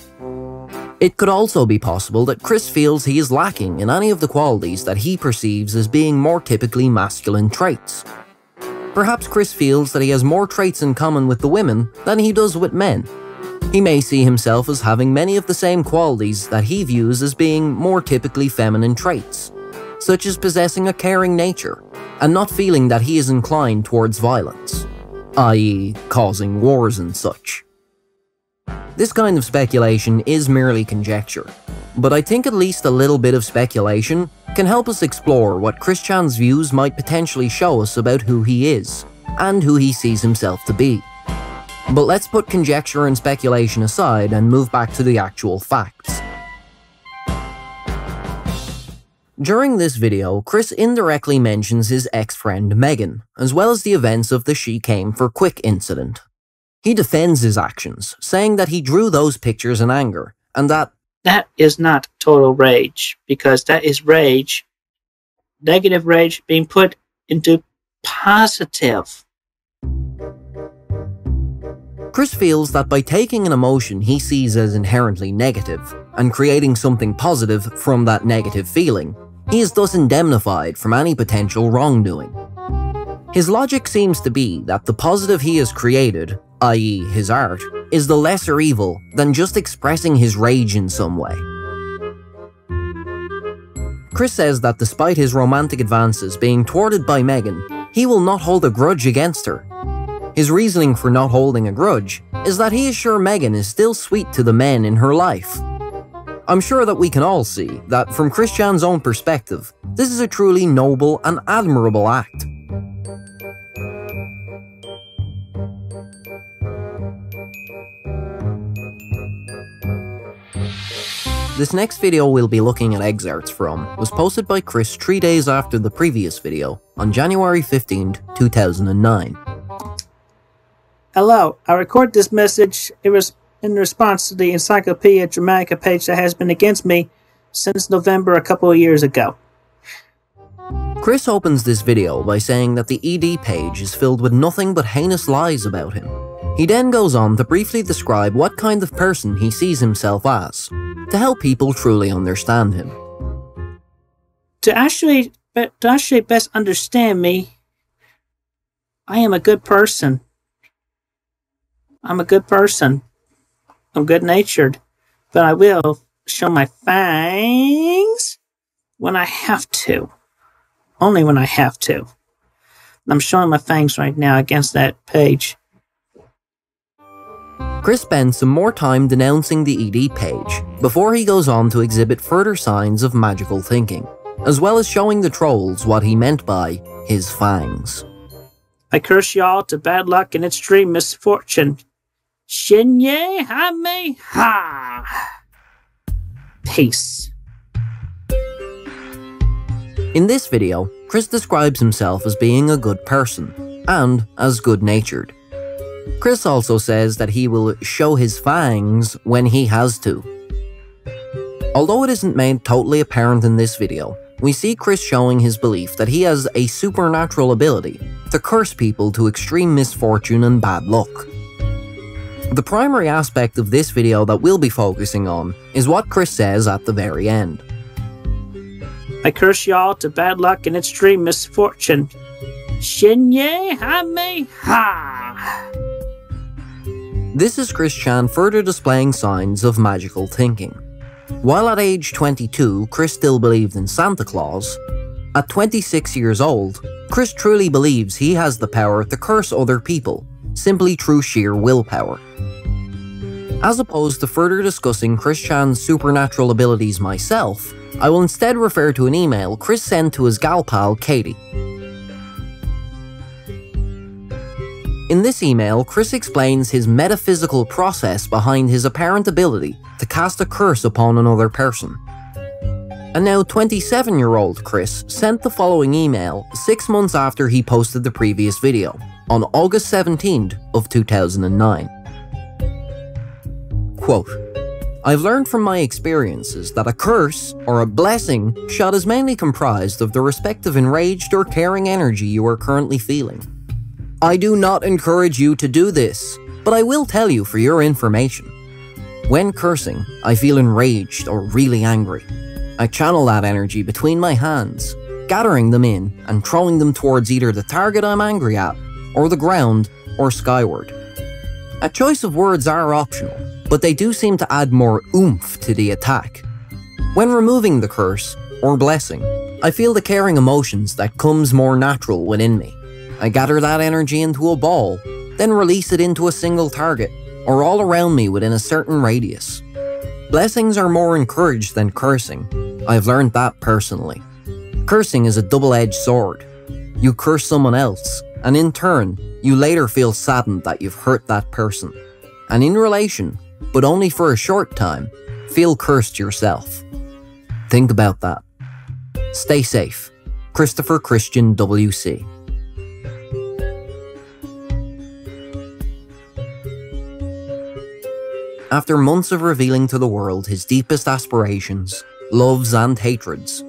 It could also be possible that Chris feels he is lacking in any of the qualities that he perceives as being more typically masculine traits. Perhaps Chris feels that he has more traits in common with the women than he does with men. He may see himself as having many of the same qualities that he views as being more typically feminine traits, such as possessing a caring nature and not feeling that he is inclined towards violence, i.e., causing wars and such. This kind of speculation is merely conjecture, but I think at least a little bit of speculation can help us explore what Chris Chan's views might potentially show us about who he is, and who he sees himself to be. But let's put conjecture and speculation aside and move back to the actual facts. During this video, Chris indirectly mentions his ex-friend Megan, as well as the events of the She Came for Quick incident. He defends his actions, saying that he drew those pictures in anger, and that That is not total rage, because that is rage, negative rage being put into positive. Chris feels that by taking an emotion he sees as inherently negative, and creating something positive from that negative feeling, he is thus indemnified from any potential wrongdoing. His logic seems to be that the positive he has created, i.e., his art, is the lesser evil than just expressing his rage in some way. Chris says that despite his romantic advances being thwarted by Megan, he will not hold a grudge against her. His reasoning for not holding a grudge is that he is sure Megan is still sweet to the men in her life. I'm sure that we can all see that from Chris Chan's own perspective, this is a truly noble and admirable act. This next video we'll be looking at excerpts from was posted by Chris three days after the previous video, on January 15, 2009. Hello, I record this message it was in response to the Encyclopedia Dramatica page that has been against me since November a couple of years ago. Chris opens this video by saying that the ED page is filled with nothing but heinous lies about him. He then goes on to briefly describe what kind of person he sees himself as, to help people truly understand him. To actually, to actually best understand me, I am a good person. I'm a good person. I'm good natured, but I will show my fangs when I have to. Only when I have to. I'm showing my fangs right now against that page. Chris spends some more time denouncing the ED page before he goes on to exhibit further signs of magical thinking, as well as showing the trolls what he meant by his fangs. I curse y'all to bad luck and extreme misfortune. Shinye Hame Ha! Peace. In this video, Chris describes himself as being a good person, and as good natured. Chris also says that he will show his fangs when he has to. Although it isn't made totally apparent in this video, we see Chris showing his belief that he has a supernatural ability to curse people to extreme misfortune and bad luck. The primary aspect of this video that we'll be focusing on is what Chris says at the very end. I curse y'all to bad luck and extreme misfortune. Shinye Hame Ha! This is Chris Chan further displaying signs of magical thinking. While at age 22, Chris still believed in Santa Claus, at 26 years old, Chris truly believes he has the power to curse other people, simply through sheer willpower. As opposed to further discussing Chris Chan's supernatural abilities myself, I will instead refer to an email Chris sent to his gal pal Katie. In this email, Chris explains his metaphysical process behind his apparent ability to cast a curse upon another person. And now 27 year old Chris sent the following email six months after he posted the previous video, on August 17th of 2009. Quote, I've learned from my experiences that a curse, or a blessing, shot is mainly comprised of the respective enraged or caring energy you are currently feeling. I do not encourage you to do this, but I will tell you for your information. When cursing, I feel enraged or really angry. I channel that energy between my hands, gathering them in and throwing them towards either the target I'm angry at, or the ground, or skyward. A choice of words are optional, but they do seem to add more oomph to the attack. When removing the curse, or blessing, I feel the caring emotions that comes more natural within me. I gather that energy into a ball, then release it into a single target, or all around me within a certain radius. Blessings are more encouraged than cursing. I've learned that personally. Cursing is a double edged sword. You curse someone else, and in turn, you later feel saddened that you've hurt that person. And in relation, but only for a short time, feel cursed yourself. Think about that. Stay safe. Christopher Christian WC. After months of revealing to the world his deepest aspirations, loves, and hatreds,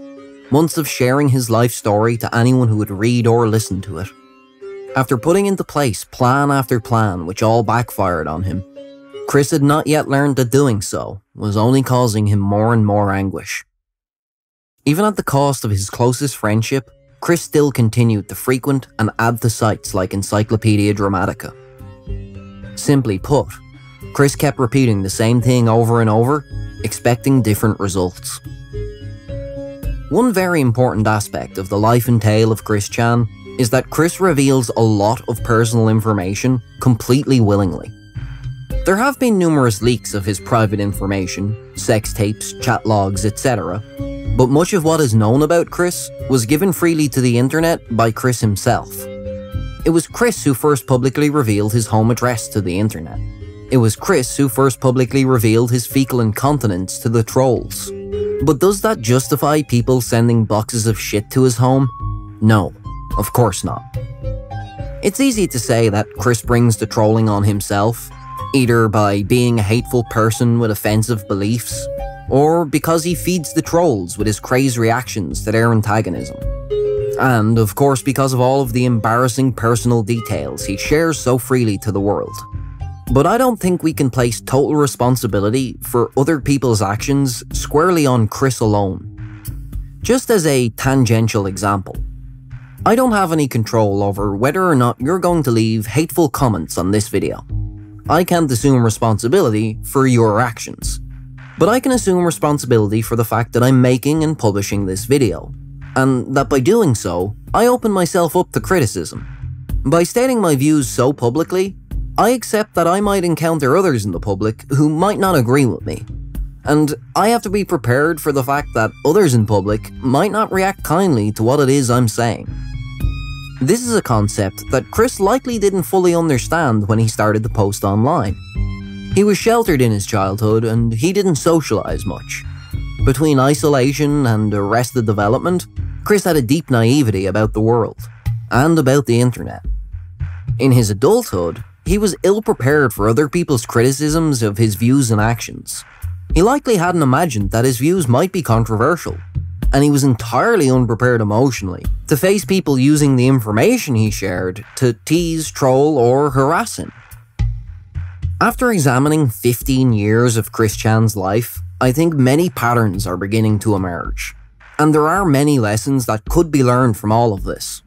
months of sharing his life story to anyone who would read or listen to it, after putting into place plan after plan which all backfired on him, Chris had not yet learned that doing so was only causing him more and more anguish. Even at the cost of his closest friendship, Chris still continued to frequent and add to sites like Encyclopedia Dramatica. Simply put, Chris kept repeating the same thing over and over, expecting different results. One very important aspect of the life and tale of Chris Chan is that Chris reveals a lot of personal information completely willingly. There have been numerous leaks of his private information, sex tapes, chat logs, etc., but much of what is known about Chris was given freely to the internet by Chris himself. It was Chris who first publicly revealed his home address to the internet. It was Chris who first publicly revealed his fecal incontinence to the trolls. But does that justify people sending boxes of shit to his home? No, of course not. It's easy to say that Chris brings the trolling on himself, either by being a hateful person with offensive beliefs, or because he feeds the trolls with his crazed reactions to their antagonism. And, of course, because of all of the embarrassing personal details he shares so freely to the world. But I don't think we can place total responsibility for other people's actions squarely on Chris alone. Just as a tangential example, I don't have any control over whether or not you're going to leave hateful comments on this video. I can't assume responsibility for your actions. But I can assume responsibility for the fact that I'm making and publishing this video, and that by doing so, I open myself up to criticism. By stating my views so publicly, I accept that I might encounter others in the public who might not agree with me. And I have to be prepared for the fact that others in public might not react kindly to what it is I'm saying. This is a concept that Chris likely didn't fully understand when he started to post online. He was sheltered in his childhood and he didn't socialize much. Between isolation and arrested development, Chris had a deep naivety about the world and about the internet. In his adulthood, he was ill prepared for other people's criticisms of his views and actions. He likely hadn't imagined that his views might be controversial, and he was entirely unprepared emotionally to face people using the information he shared to tease, troll, or harass him. After examining 15 years of Chris Chan's life, I think many patterns are beginning to emerge, and there are many lessons that could be learned from all of this.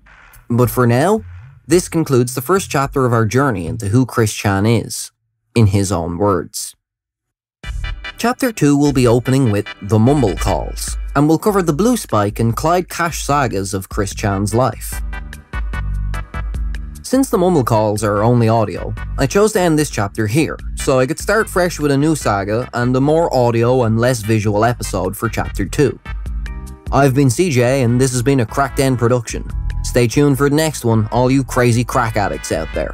But for now, this concludes the first chapter of our journey into who Chris Chan is, in his own words. Chapter 2 will be opening with The Mumble Calls, and will cover the Blue Spike and Clyde Cash sagas of Chris Chan's life. Since the mumble calls are only audio, I chose to end this chapter here, so I could start fresh with a new saga and a more audio and less visual episode for chapter 2. I've been CJ and this has been a Craic Den production. Stay tuned for the next one, all you crazy crack addicts out there.